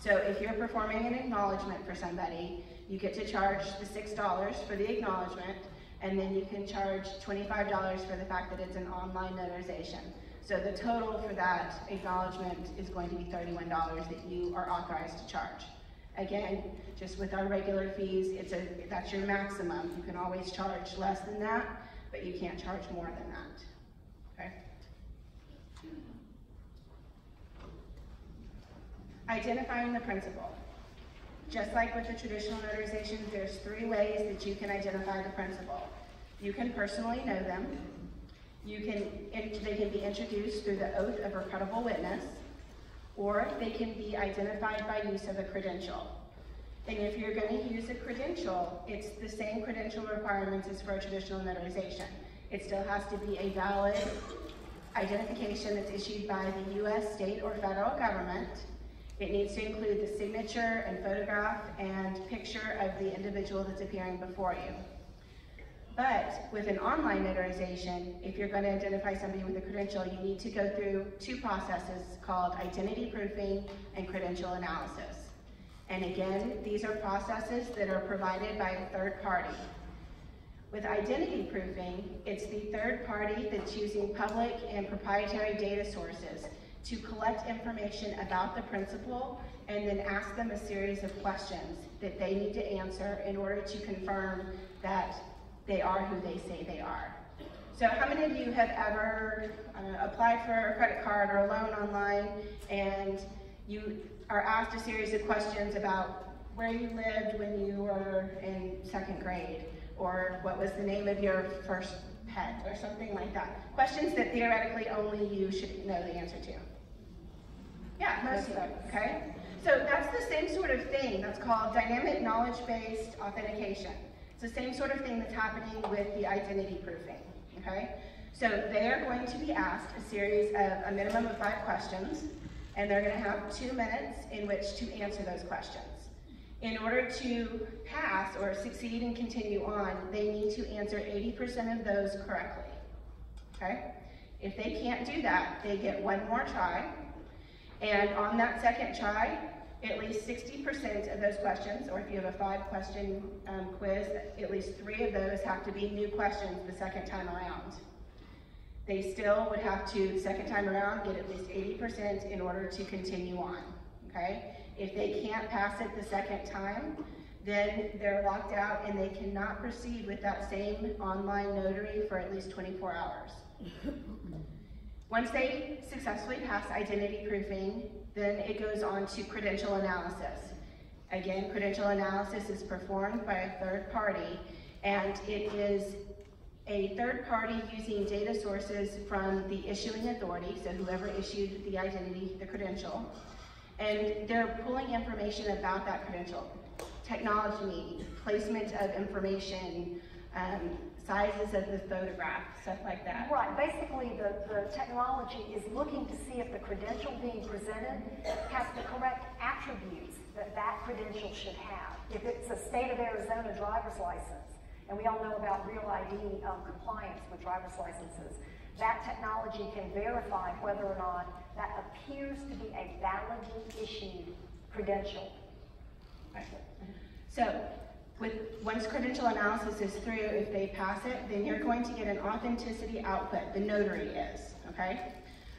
So if you're performing an acknowledgement for somebody, you get to charge the $6 for the acknowledgement, and then you can charge $25 for the fact that it's an online notarization. So the total for that acknowledgement is going to be $31 that you are authorized to charge. Again, just with our regular fees, it's a, that's your maximum. You can always charge less than that, but you can't charge more than that, okay? Identifying the principal. Just like with the traditional notarization, there's three ways that you can identify the principal. You can personally know them, You can, they can be introduced through the oath of a credible witness, or they can be identified by use of a credential. And if you're going to use a credential, it's the same credential requirements as for a traditional notarization. It still has to be a valid identification that's issued by the U.S., state, or federal government. It needs to include the signature and photograph and picture of the individual that's appearing before you. But with an online notarization, if you're going to identify somebody with a credential, you need to go through two processes called identity proofing and credential analysis. And again, these are processes that are provided by a third party. With identity proofing, it's the third party that's using public and proprietary data sources to collect information about the principal and then ask them a series of questions that they need to answer in order to confirm that they are who they say they are. So how many of you have ever uh, applied for a credit card or a loan online and you are asked a series of questions about where you lived when you were in second grade or what was the name of your first pet or something like that? Questions that theoretically only you should know the answer to. Yeah, most of them, okay? So that's the same sort of thing. That's called dynamic knowledge-based authentication. It's the same sort of thing that's happening with the identity proofing, okay? So they are going to be asked a series of a minimum of five questions, and they're gonna have two minutes in which to answer those questions. In order to pass or succeed and continue on, they need to answer 80% of those correctly, okay? If they can't do that, they get one more try, and on that second try, at least 60% of those questions, or if you have a five question um, quiz, at least three of those have to be new questions the second time around. They still would have to, second time around, get at least 80% in order to continue on, okay? If they can't pass it the second time, then they're locked out and they cannot proceed with that same online notary for at least 24 hours. Once they successfully pass identity proofing, then it goes on to credential analysis. Again, credential analysis is performed by a third party, and it is a third party using data sources from the issuing authority, so whoever issued the identity, the credential, and they're pulling information about that credential. Technology, placement of information, um, sizes of the photograph, stuff like that.
Right, basically, the, the technology is looking to see if the credential being presented has the correct attributes that that credential should have. If it's a state of Arizona driver's license, and we all know about Real ID um, compliance with driver's licenses, that technology can verify whether or not that appears to be a validly issued credential.
So, with, once credential analysis is through, if they pass it, then you're going to get an authenticity output, the notary is, okay?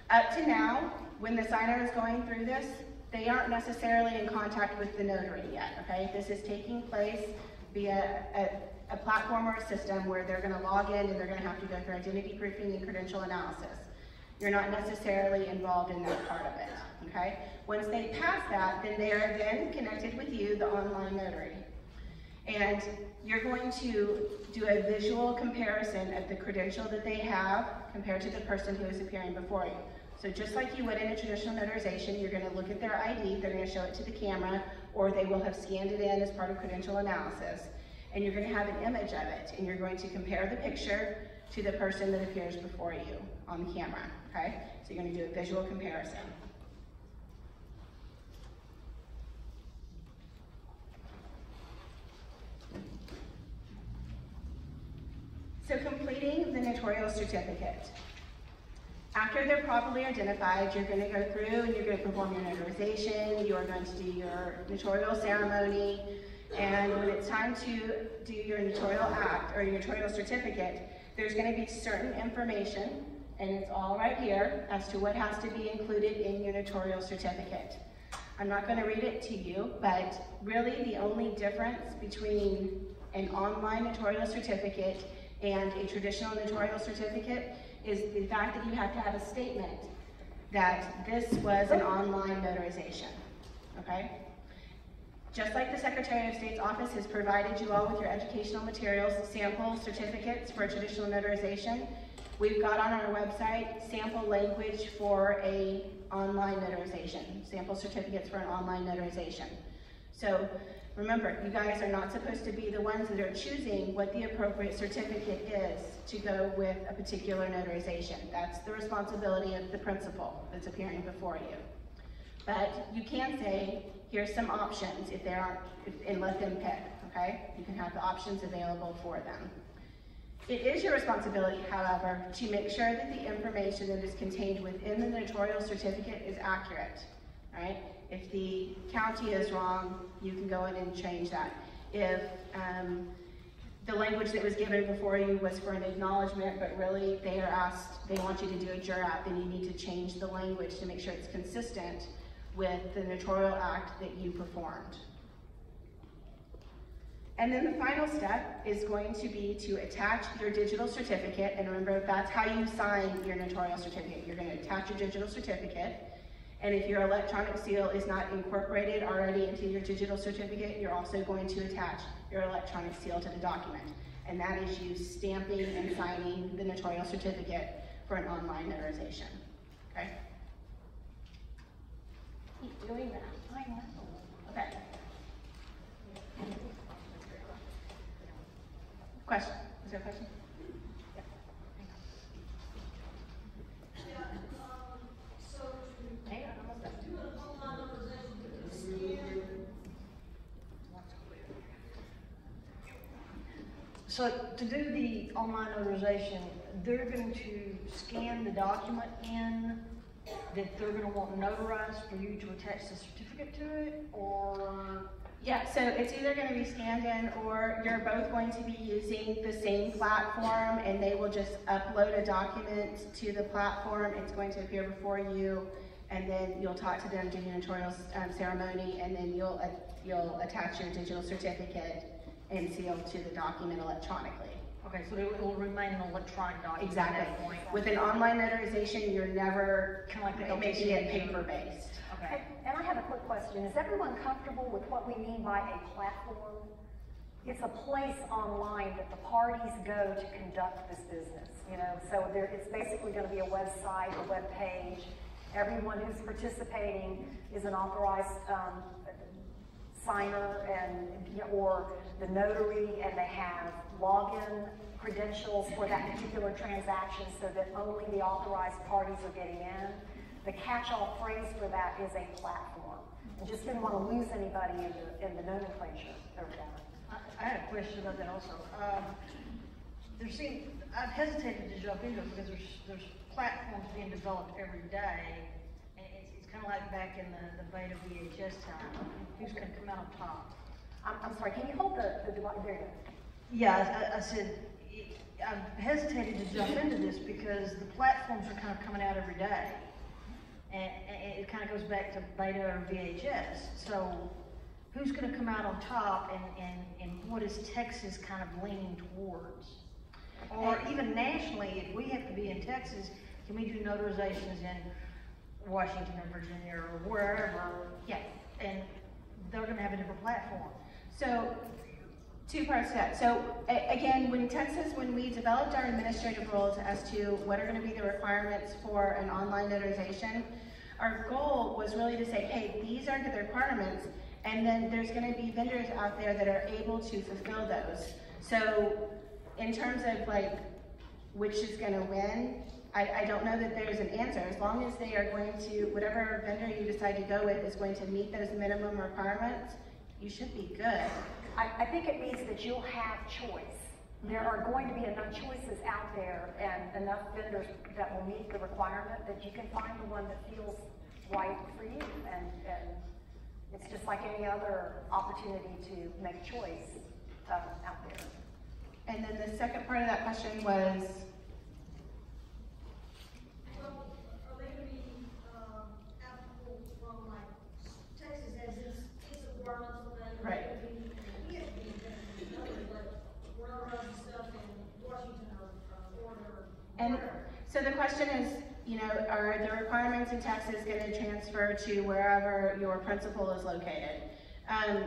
Up to now, when the signer is going through this, they aren't necessarily in contact with the notary yet, okay? This is taking place via a, a platform or a system where they're gonna log in and they're gonna have to go through identity proofing and credential analysis. You're not necessarily involved in that part of it, okay? Once they pass that, then they are then connected with you, the online notary. And you're going to do a visual comparison of the credential that they have compared to the person who is appearing before you. So just like you would in a traditional notarization, you're going to look at their ID, they're going to show it to the camera, or they will have scanned it in as part of credential analysis. And you're going to have an image of it, and you're going to compare the picture to the person that appears before you on the camera, okay? So you're going to do a visual comparison. So completing the notarial certificate. After they're properly identified, you're going to go through and you're going to perform your notarization, you're going to do your notarial ceremony, and when it's time to do your notarial act or your notarial certificate, there's going to be certain information, and it's all right here, as to what has to be included in your notarial certificate. I'm not going to read it to you, but really the only difference between an online notarial certificate and a traditional notarial certificate is the fact that you have to have a statement that this was an online notarization, okay? Just like the Secretary of State's office has provided you all with your educational materials, sample certificates for a traditional notarization, we've got on our website sample language for a online notarization, sample certificates for an online notarization. So remember, you guys are not supposed to be the ones that are choosing what the appropriate certificate is to go with a particular notarization. That's the responsibility of the principal that's appearing before you. But you can say, here's some options if there aren't, if- and let them pick, okay? You can have the options available for them. It is your responsibility, however, to make sure that the information that is contained within the notarial certificate is accurate, right? If the county is wrong, you can go in and change that. If, um, the language that was given before you was for an acknowledgement, but really they are asked, they want you to do a jurat, then you need to change the language to make sure it's consistent with the notarial act that you performed. And then the final step is going to be to attach your digital certificate, and remember, that's how you sign your notarial certificate. You're gonna attach your digital certificate, and if your electronic seal is not incorporated already into your digital certificate, you're also going to attach your electronic seal to the document. And that is you stamping and signing the notarial certificate for an online notarization, okay? Keep doing that. Okay. Question, is there a question?
So to do the online notarization, they're going to scan the document in that they're gonna want notarized for you to attach the certificate to it, or?
Yeah, so it's either gonna be scanned in or you're both going to be using the same platform and they will just upload a document to the platform. It's going to appear before you and then you'll talk to them during the notarial um, ceremony and then you'll, uh, you'll attach your digital certificate and seal to the document electronically.
Okay, so it will remain an electronic document at
Exactly.
that point?
With an online notarization, you're never,
Kinda like the
making it paper-based.
Okay.
And I have a quick question. Is everyone comfortable with what we mean by a platform? It's a place online that the parties go to conduct this business, you know? So there, it's basically gonna be a website, a web page. Everyone who's participating is an authorized, um, signer and, or the notary, and they have login credentials for that particular transaction so that only the authorized parties are getting in. The catch-all phrase for that is a platform. And just didn't want to lose anybody in the, in the nomenclature over that.
I, I had a question about that also. Um, there seem, I've hesitated to jump into it because there's, there's platforms being developed every day. And it's, it's kind of like back in the, the beta VHS time. Who's gonna come out on top?
I'm, I'm sorry, can you hold the, the device, there you go.
Yeah, I, I said, I've hesitated to jump into this because the platforms are kind of coming out every day. And, and it kind of goes back to beta or VHS. So who's gonna come out on top and, and, and what is Texas kind of leaning towards? Or even nationally, if we have to be in Texas, can we do notarizations in Washington or Virginia or wherever?
Yes.
And they're gonna have a different platform.
So, two parts to that. So, again, when Texas, when we developed our administrative rules as to what are gonna be the requirements for an online notarization, our goal was really to say, hey, these are the requirements, and then there's gonna be vendors out there that are able to fulfill those. So, in terms of like, which is gonna win, I, I don't know that there's an answer. As long as they are going to, whatever vendor you decide to go with is going to meet those minimum requirements, you should be good.
I, I think it means that you'll have choice. There are going to be enough choices out there and enough vendors that will meet the requirement that you can find the one that feels right for you. And, and it's just like any other opportunity to make choice, um, out there.
And then the second part of that question was,
Well, are they gonna be, um, applicable from like Texas as it's, it's a governmental thing? or
Right.
it could be- We have to be, different, but we're not running stuff in Washington or, uh, Florida or
and
wherever.
So the question is, you know, are the requirements in Texas gonna transfer to wherever your principal is located? Um,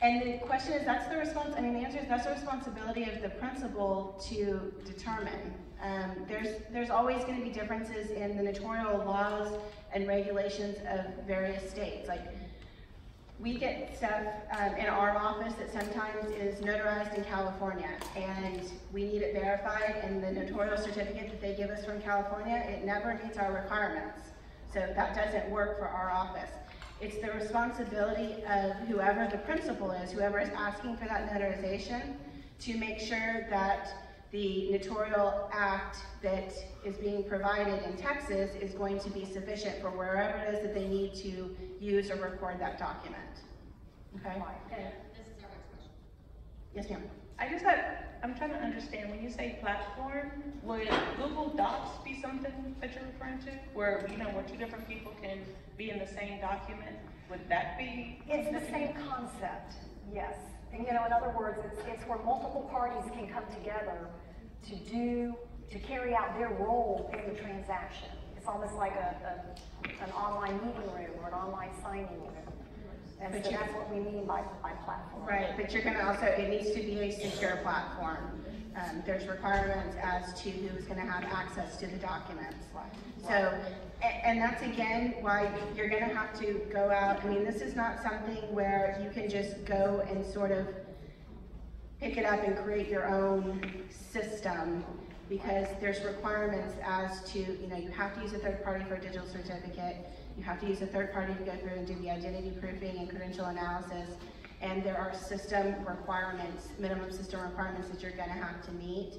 And the question is, that's the response, I mean, the answer is, that's the responsibility of the principal to determine. Um, there's, there's always gonna be differences in the notarial laws and regulations of various states. Like, we get stuff, um, in our office that sometimes is notarized in California, and we need it verified, and the notarial certificate that they give us from California, it never meets our requirements. So that doesn't work for our office. It's the responsibility of whoever the principal is, whoever is asking for that notarization, to make sure that the notarial act that is being provided in Texas is going to be sufficient for wherever it is that they need to use or record that document. Okay?
And
This is our next question.
Yes, ma'am.
I just had, I'm trying to understand, when you say platform, would Google Docs be something that you're referring to? Where, you know, where two different people can be in the same document? Would that be?
It's the same concept, yes. And you know, in other words, it's, it's where multiple parties can come together to do, to carry out their role in the transaction. It's almost like a, a, an online meeting room or an online signing room. And so
But you-
that's what we mean by, by platform.
Right, but you're gonna also, it needs to be a secure platform. Um, there's requirements as to who's gonna have access to the documents. So, a- and that's again why you're gonna have to go out, I mean, this is not something where you can just go and sort of pick it up and create your own system because there's requirements as to, you know, you have to use a third party for a digital certificate. You have to use a third party to go through and do the identity proofing and credential analysis. And there are system requirements, minimum system requirements that you're gonna have to meet.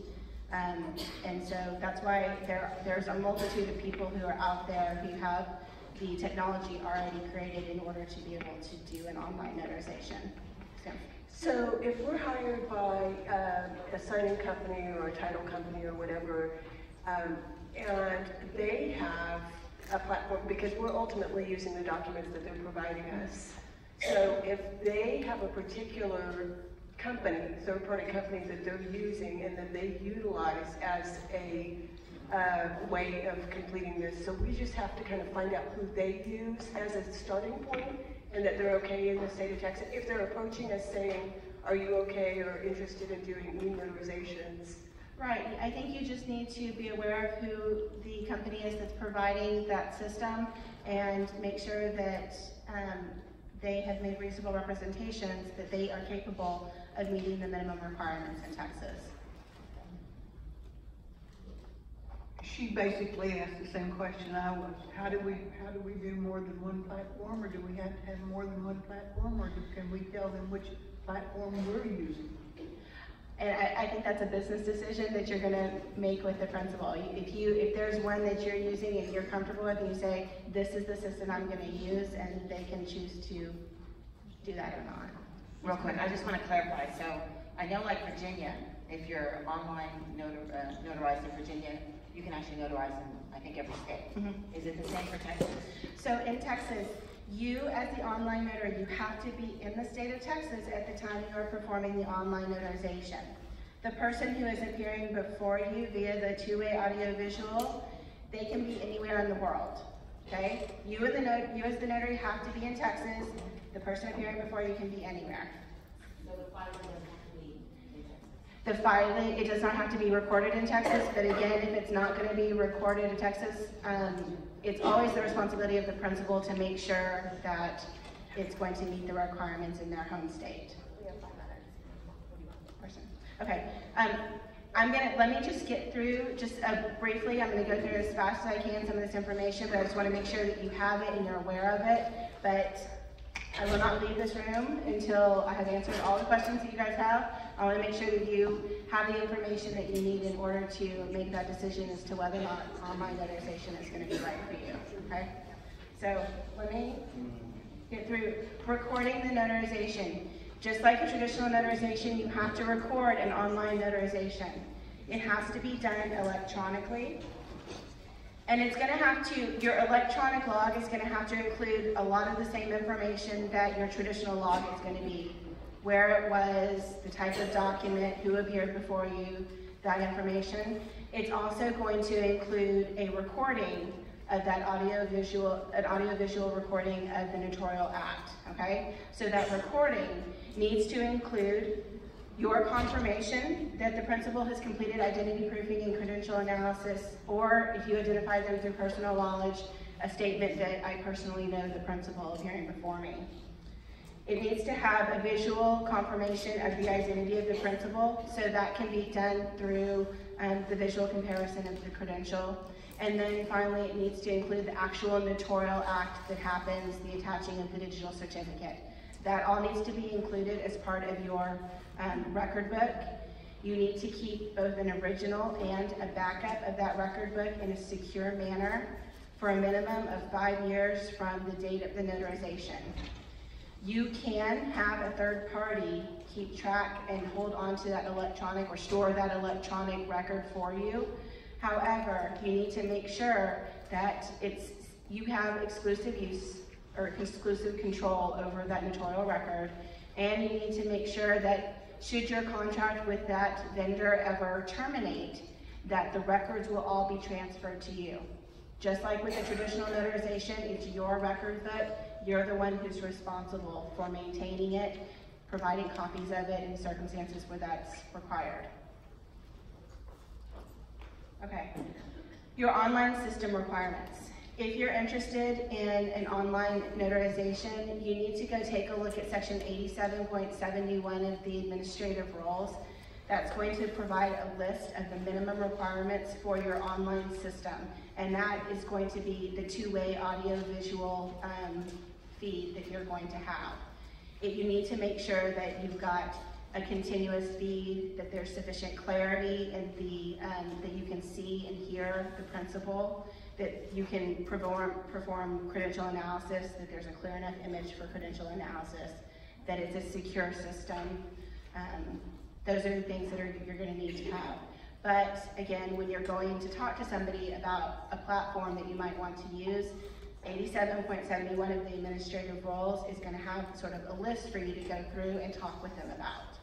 Um, and so that's why there, there's a multitude of people who are out there who have the technology already created in order to be able to do an online notarization. So,
So if we're hired by uh, a signing company or a title company or whatever, um, and they have a platform, because we're ultimately using the documents that they're providing us. So if they have a particular company, third-party company that they're using and that they utilize as a uh, way of completing this, so we just have to kind of find out who they use as a starting point and that they're okay in the state of Texas. If they're approaching us saying, are you okay or interested in doing e-notarizations?
Right, I think you just need to be aware of who the company is that's providing that system and make sure that um, they have made reasonable representations that they are capable of meeting the minimum requirements in Texas.
She basically asked the same question I was. How do we, how do we do more than one platform, or do we have to have more than one platform, or do- can we tell them which platform we're using?
And I, I think that's a business decision that you're gonna make with the principal. If you, if there's one that you're using and you're comfortable with, and you say, this is the system I'm gonna use, and they can choose to do that or not.
Real quick, I just want to clarify, so I know like Virginia, if you're online notar, uh, notarized in Virginia, you can actually notarize in, I think, every state.
Mhm.
Is it the same for Texas?
So in Texas, you as the online notary, you have to be in the state of Texas at the time you are performing the online notarization. The person who is appearing before you via the two-way audio visual, they can be anywhere in the world, okay? You as the not, you as the notary have to be in Texas, the person appearing before you can be anywhere.
So the filing doesn't have to be in Texas?
The filing, it does not have to be recorded in Texas, but again, if it's not gonna be recorded in Texas, um, it's always the responsibility of the principal to make sure that it's going to meet the requirements in their home state. We have five Person. Okay, um, I'm gonna, let me just get through, just uh, briefly, I'm gonna go through as fast as I can some of this information, but I just wanna make sure that you have it and you're aware of it. But I will not leave this room until I have answered all the questions that you guys have. I wanna make sure that you have the information that you need in order to make that decision as to whether or not online notarization is gonna be right for you, okay? So, let me get through recording the notarization. Just like a traditional notarization, you have to record an online notarization. It has to be done electronically. And it's gonna have to, your electronic log is gonna have to include a lot of the same information that your traditional log is gonna be. Where it was, the type of document, who appeared before you, that information. It's also going to include a recording of that audio visual, an audio visual recording of the notarial act, okay? So that recording needs to include your confirmation that the principal has completed identity proofing and credential analysis, or if you identify them through personal knowledge, a statement that I personally know the principal appearing before me. It needs to have a visual confirmation of the identity of the principal, so that can be done through um, the visual comparison of the credential. And then finally, it needs to include the actual notarial act that happens, the attaching of the digital certificate. That all needs to be included as part of your um, record book. You need to keep both an original and a backup of that record book in a secure manner for a minimum of five years from the date of the notarization. You can have a third party keep track and hold on to that electronic or store that electronic record for you. However, you need to make sure that it's you have exclusive use or exclusive control over that notarial record, and you need to make sure that should your contract with that vendor ever terminate, that the records will all be transferred to you. Just like with a traditional notarization, it's your record book, you're the one who's responsible for maintaining it, providing copies of it in circumstances where that's required. Okay, your online system requirements. If you're interested in an online notarization, you need to go take a look at section 87.71 of the administrative rules. That's going to provide a list of the minimum requirements for your online system. And that is going to be the two-way audio-visual um, feed that you're going to have. It, you need to make sure that you've got a continuous feed, that there's sufficient clarity and the, um, that you can see and hear the principal, that you can perform, perform credential analysis, that there's a clear enough image for credential analysis, that it's a secure system. Um, those are the things that are, you're gonna need to have. But again, when you're going to talk to somebody about a platform that you might want to use, 87.71 of the administrative roles is gonna have sort of a list for you to go through and talk with them about.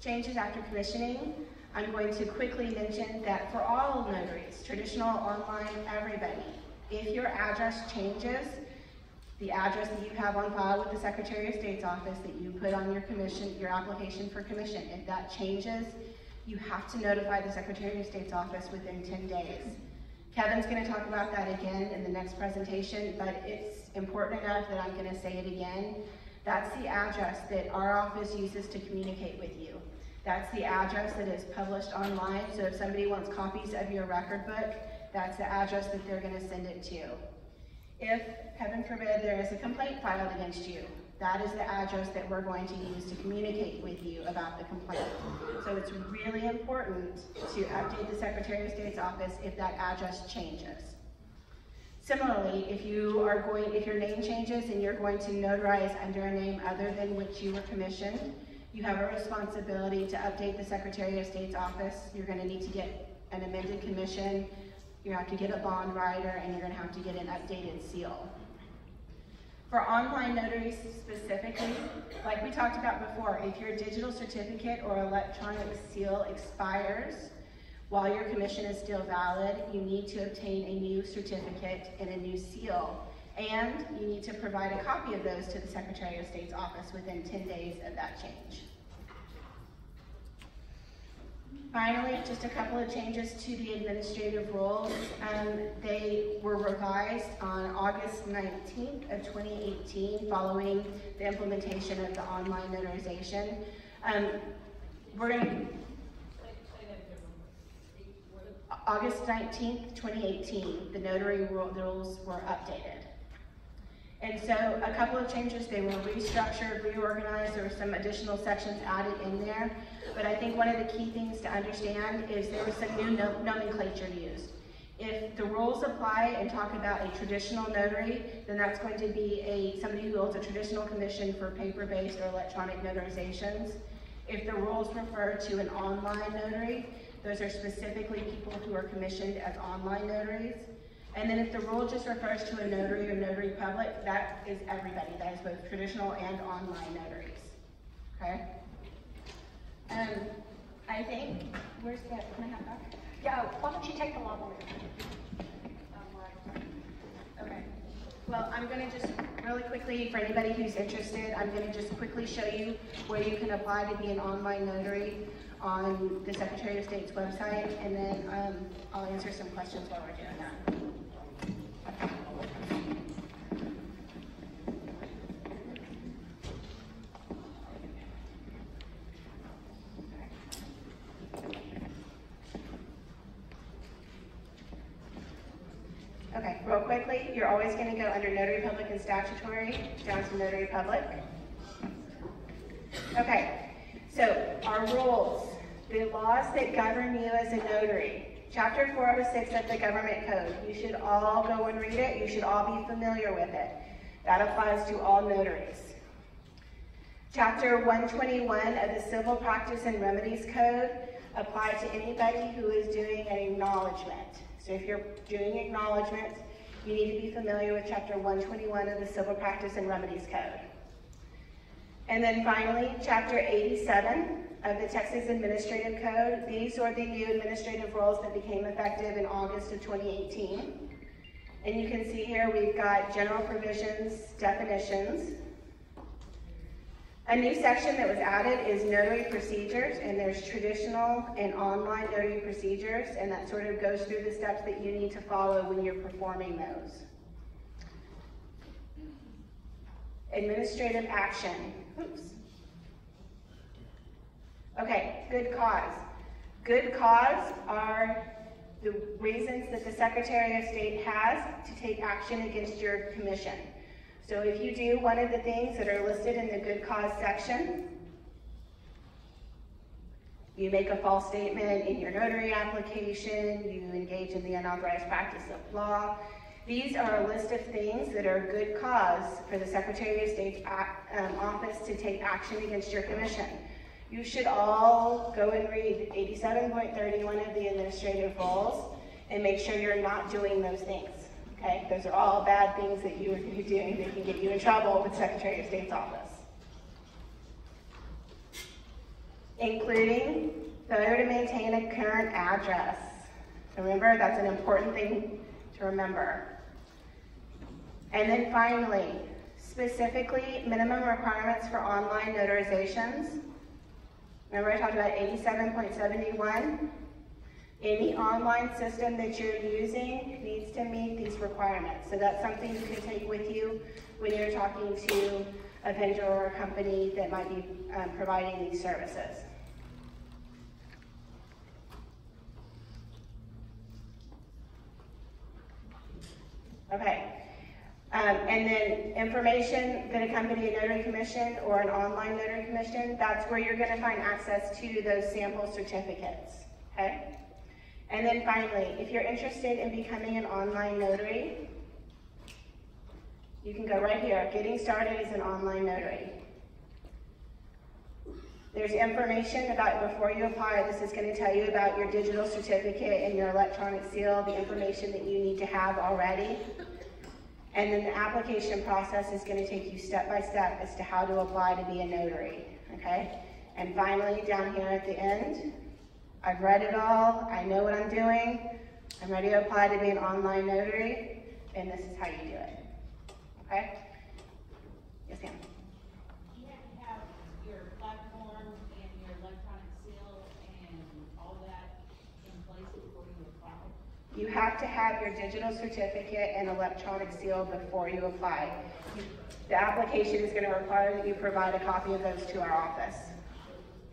Changes after commissioning. I'm going to quickly mention that for all notaries, traditional, online, everybody, if your address changes, the address that you have on file with the Secretary of State's office that you put on your commission, your application for commission, if that changes, you have to notify the Secretary of State's office within 10 days. Kevin's gonna talk about that again in the next presentation, but it's important enough that I'm gonna say it again. That's the address that our office uses to communicate with you. That's the address that is published online, so if somebody wants copies of your record book, that's the address that they're gonna send it to. If, heaven forbid, there is a complaint filed against you, that is the address that we're going to use to communicate with you about the complaint. So it's really important to update the Secretary of State's office if that address changes. Similarly, if you are going, if your name changes and you're going to notarize under a name other than which you were commissioned, you have a responsibility to update the Secretary of State's office. You're gonna need to get an amended commission, you have to get a bond rider, and you're gonna have to get an updated seal. For online notaries specifically, like we talked about before, if your digital certificate or electronic seal expires while your commission is still valid, you need to obtain a new certificate and a new seal. And you need to provide a copy of those to the Secretary of State's office within 10 days of that change. Finally, just a couple of changes to the administrative rules. Um, they were revised on August 19th of 2018 following the implementation of the online notarization. Um, we're August 19th, 2018, the notary rules were updated. And so a couple of changes, they were restructured, reorganized, there were some additional sections added in there. But I think one of the key things to understand is there was some new no nomenclature used. If the rules apply and talk about a traditional notary, then that's going to be a somebody who holds a traditional commission for paper-based or electronic notarizations. If the rules refer to an online notary, those are specifically people who are commissioned as online notaries. And then if the rule just refers to a notary or notary public, that is everybody. That is both traditional and online notaries. Okay? Um, I think, where's the, can I have that?
Yeah, why don't you take the lavalier?
Okay. Well, I'm gonna just, really quickly, for anybody who's interested, I'm gonna just quickly show you where you can apply to be an online notary on the Secretary of State's website, and then, um, I'll answer some questions while we're doing that. Okay, real quickly, you're always gonna go under notary public and statutory, down to notary public. Okay, so our rules, the laws that govern you as a notary. Chapter four oh six of the government code, you should all go and read it, you should all be familiar with it. That applies to all notaries. Chapter one twenty-one of the Civil Practice and Remedies Code applies to anybody who is doing an acknowledgement. So if you're doing acknowledgements, you need to be familiar with chapter one twenty-one of the Civil Practice and Remedies Code. And then finally, chapter eighty-seven of the Texas Administrative Code. These are the new administrative rules that became effective in August of twenty eighteen. And you can see here, we've got general provisions, definitions, a new section that was added is notary procedures, and there's traditional and online notary procedures, and that sort of goes through the steps that you need to follow when you're performing those. Administrative action. Oops. Okay, good cause. Good cause are the reasons that the Secretary of State has to take action against your commission. So if you do one of the things that are listed in the good cause section, you make a false statement in your notary application, you engage in the unauthorized practice of law. These are a list of things that are good cause for the Secretary of State's um, office to take action against your commission. You should all go and read 87.31 of the administrative rules and make sure you're not doing those things. Okay, those are all bad things that you are doing that can get you in trouble with Secretary of State's office. Including failure to maintain a current address. Remember, that's an important thing to remember. And then finally, specifically minimum requirements for online notarizations. Remember I talked about 87.71? Any online system that you're using needs to meet these requirements. So that's something you can take with you when you're talking to a vendor or a company that might be um, providing these services. Okay. Um, and then information that accompany a notary commission or an online notary commission, that's where you're going to find access to those sample certificates. Okay? And then finally, if you're interested in becoming an online notary, you can go right here, getting started as an online notary. There's information about before you apply, this is going to tell you about your digital certificate and your electronic seal, the information that you need to have already. And then the application process is going to take you step by step as to how to apply to be a notary, okay? And finally, down here at the end, I've read it all, I know what I'm doing, I'm ready to apply to be an online notary, and this is how you do it. Okay? Yes, ma'am.
You have to have your platform and your electronic seal and all that in place before you apply.
You have to have your digital certificate and electronic seal before you apply. You- The application is going to require that you provide a copy of those to our office.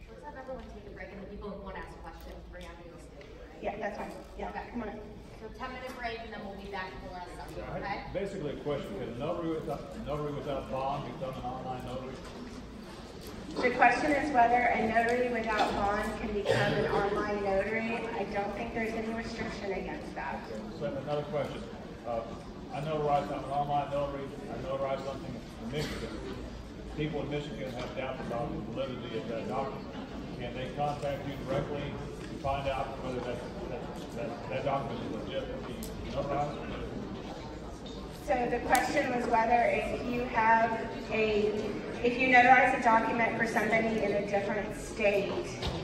Let's have everyone take a break and the people who want to ask questions, bring out your stick, right?
Yeah, that's fine. Yeah, come on.
So ten minute break and then we'll be back for the rest of it, okay?
Basically, a question, can a notary without, notary without bond become an online notary?
The question is whether a notary without bond can become an online notary. I don't think there's any restriction against that.
So another question, uh, I notarize, I'm an online notary, I notarize something in Michigan. People in Michigan have doubts about the validity of that document. Can they contact you directly to find out whether that, that, that, that document is legit and be notarized?
So the question was whether if you have a if you notarize a document for somebody in a different state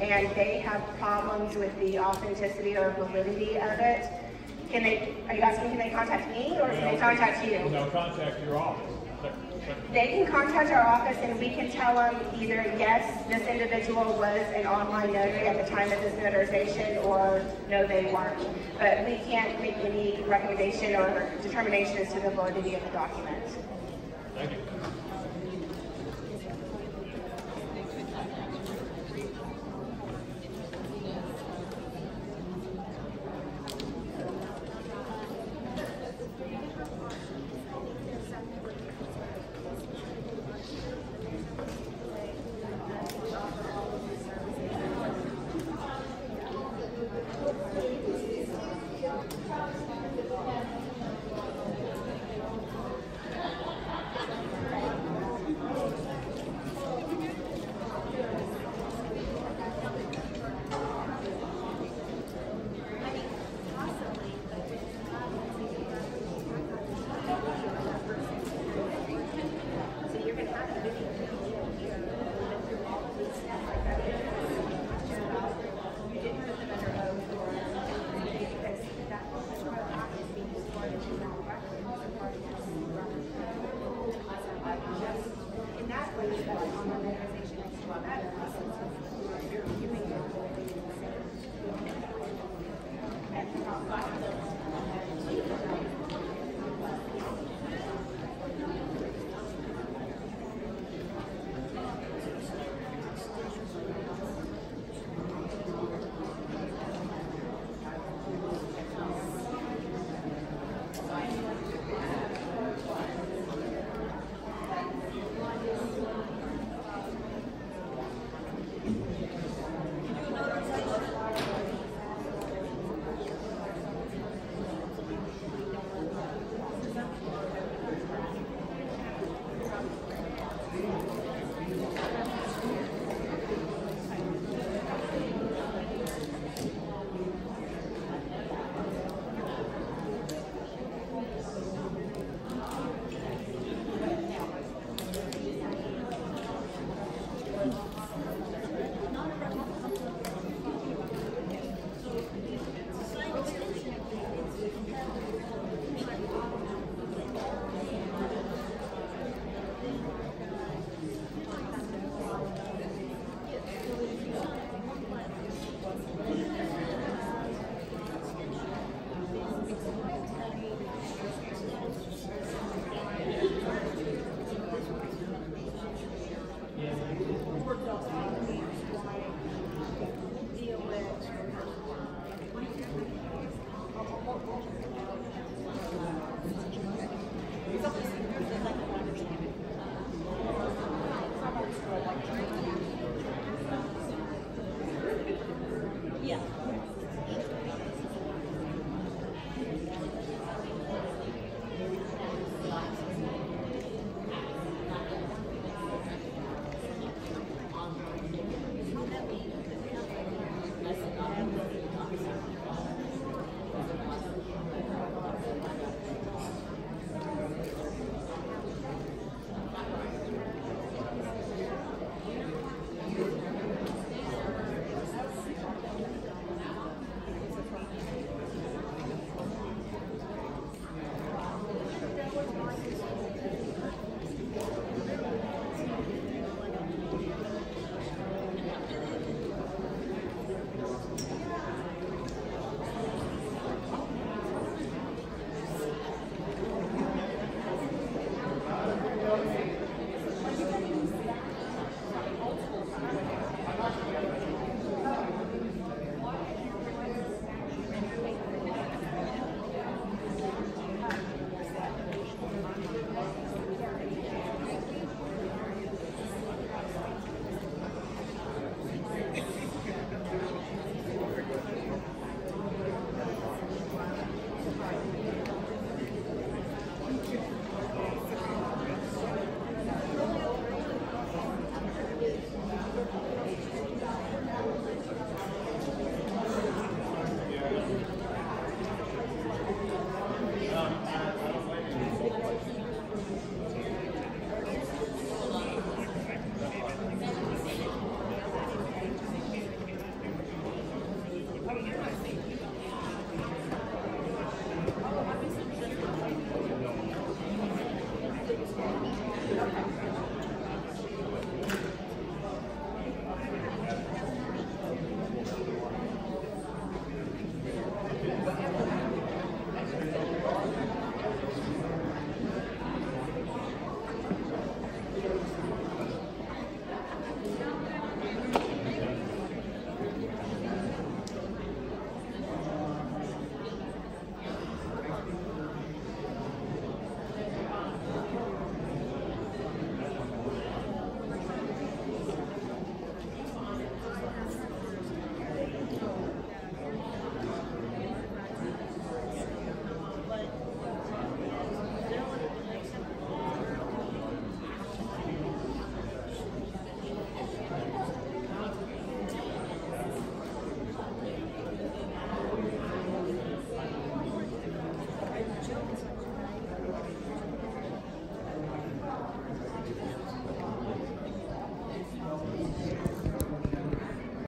and they have problems with the authenticity or validity of it, can they, are you asking, can they contact me or can they contact you?
No, contact your office.
They can contact our office and we can tell them either, yes, this individual was an online notary at the time of this notarization, or no, they weren't. But we can't make any recommendation or determination as to the validity of the document.
Thank you.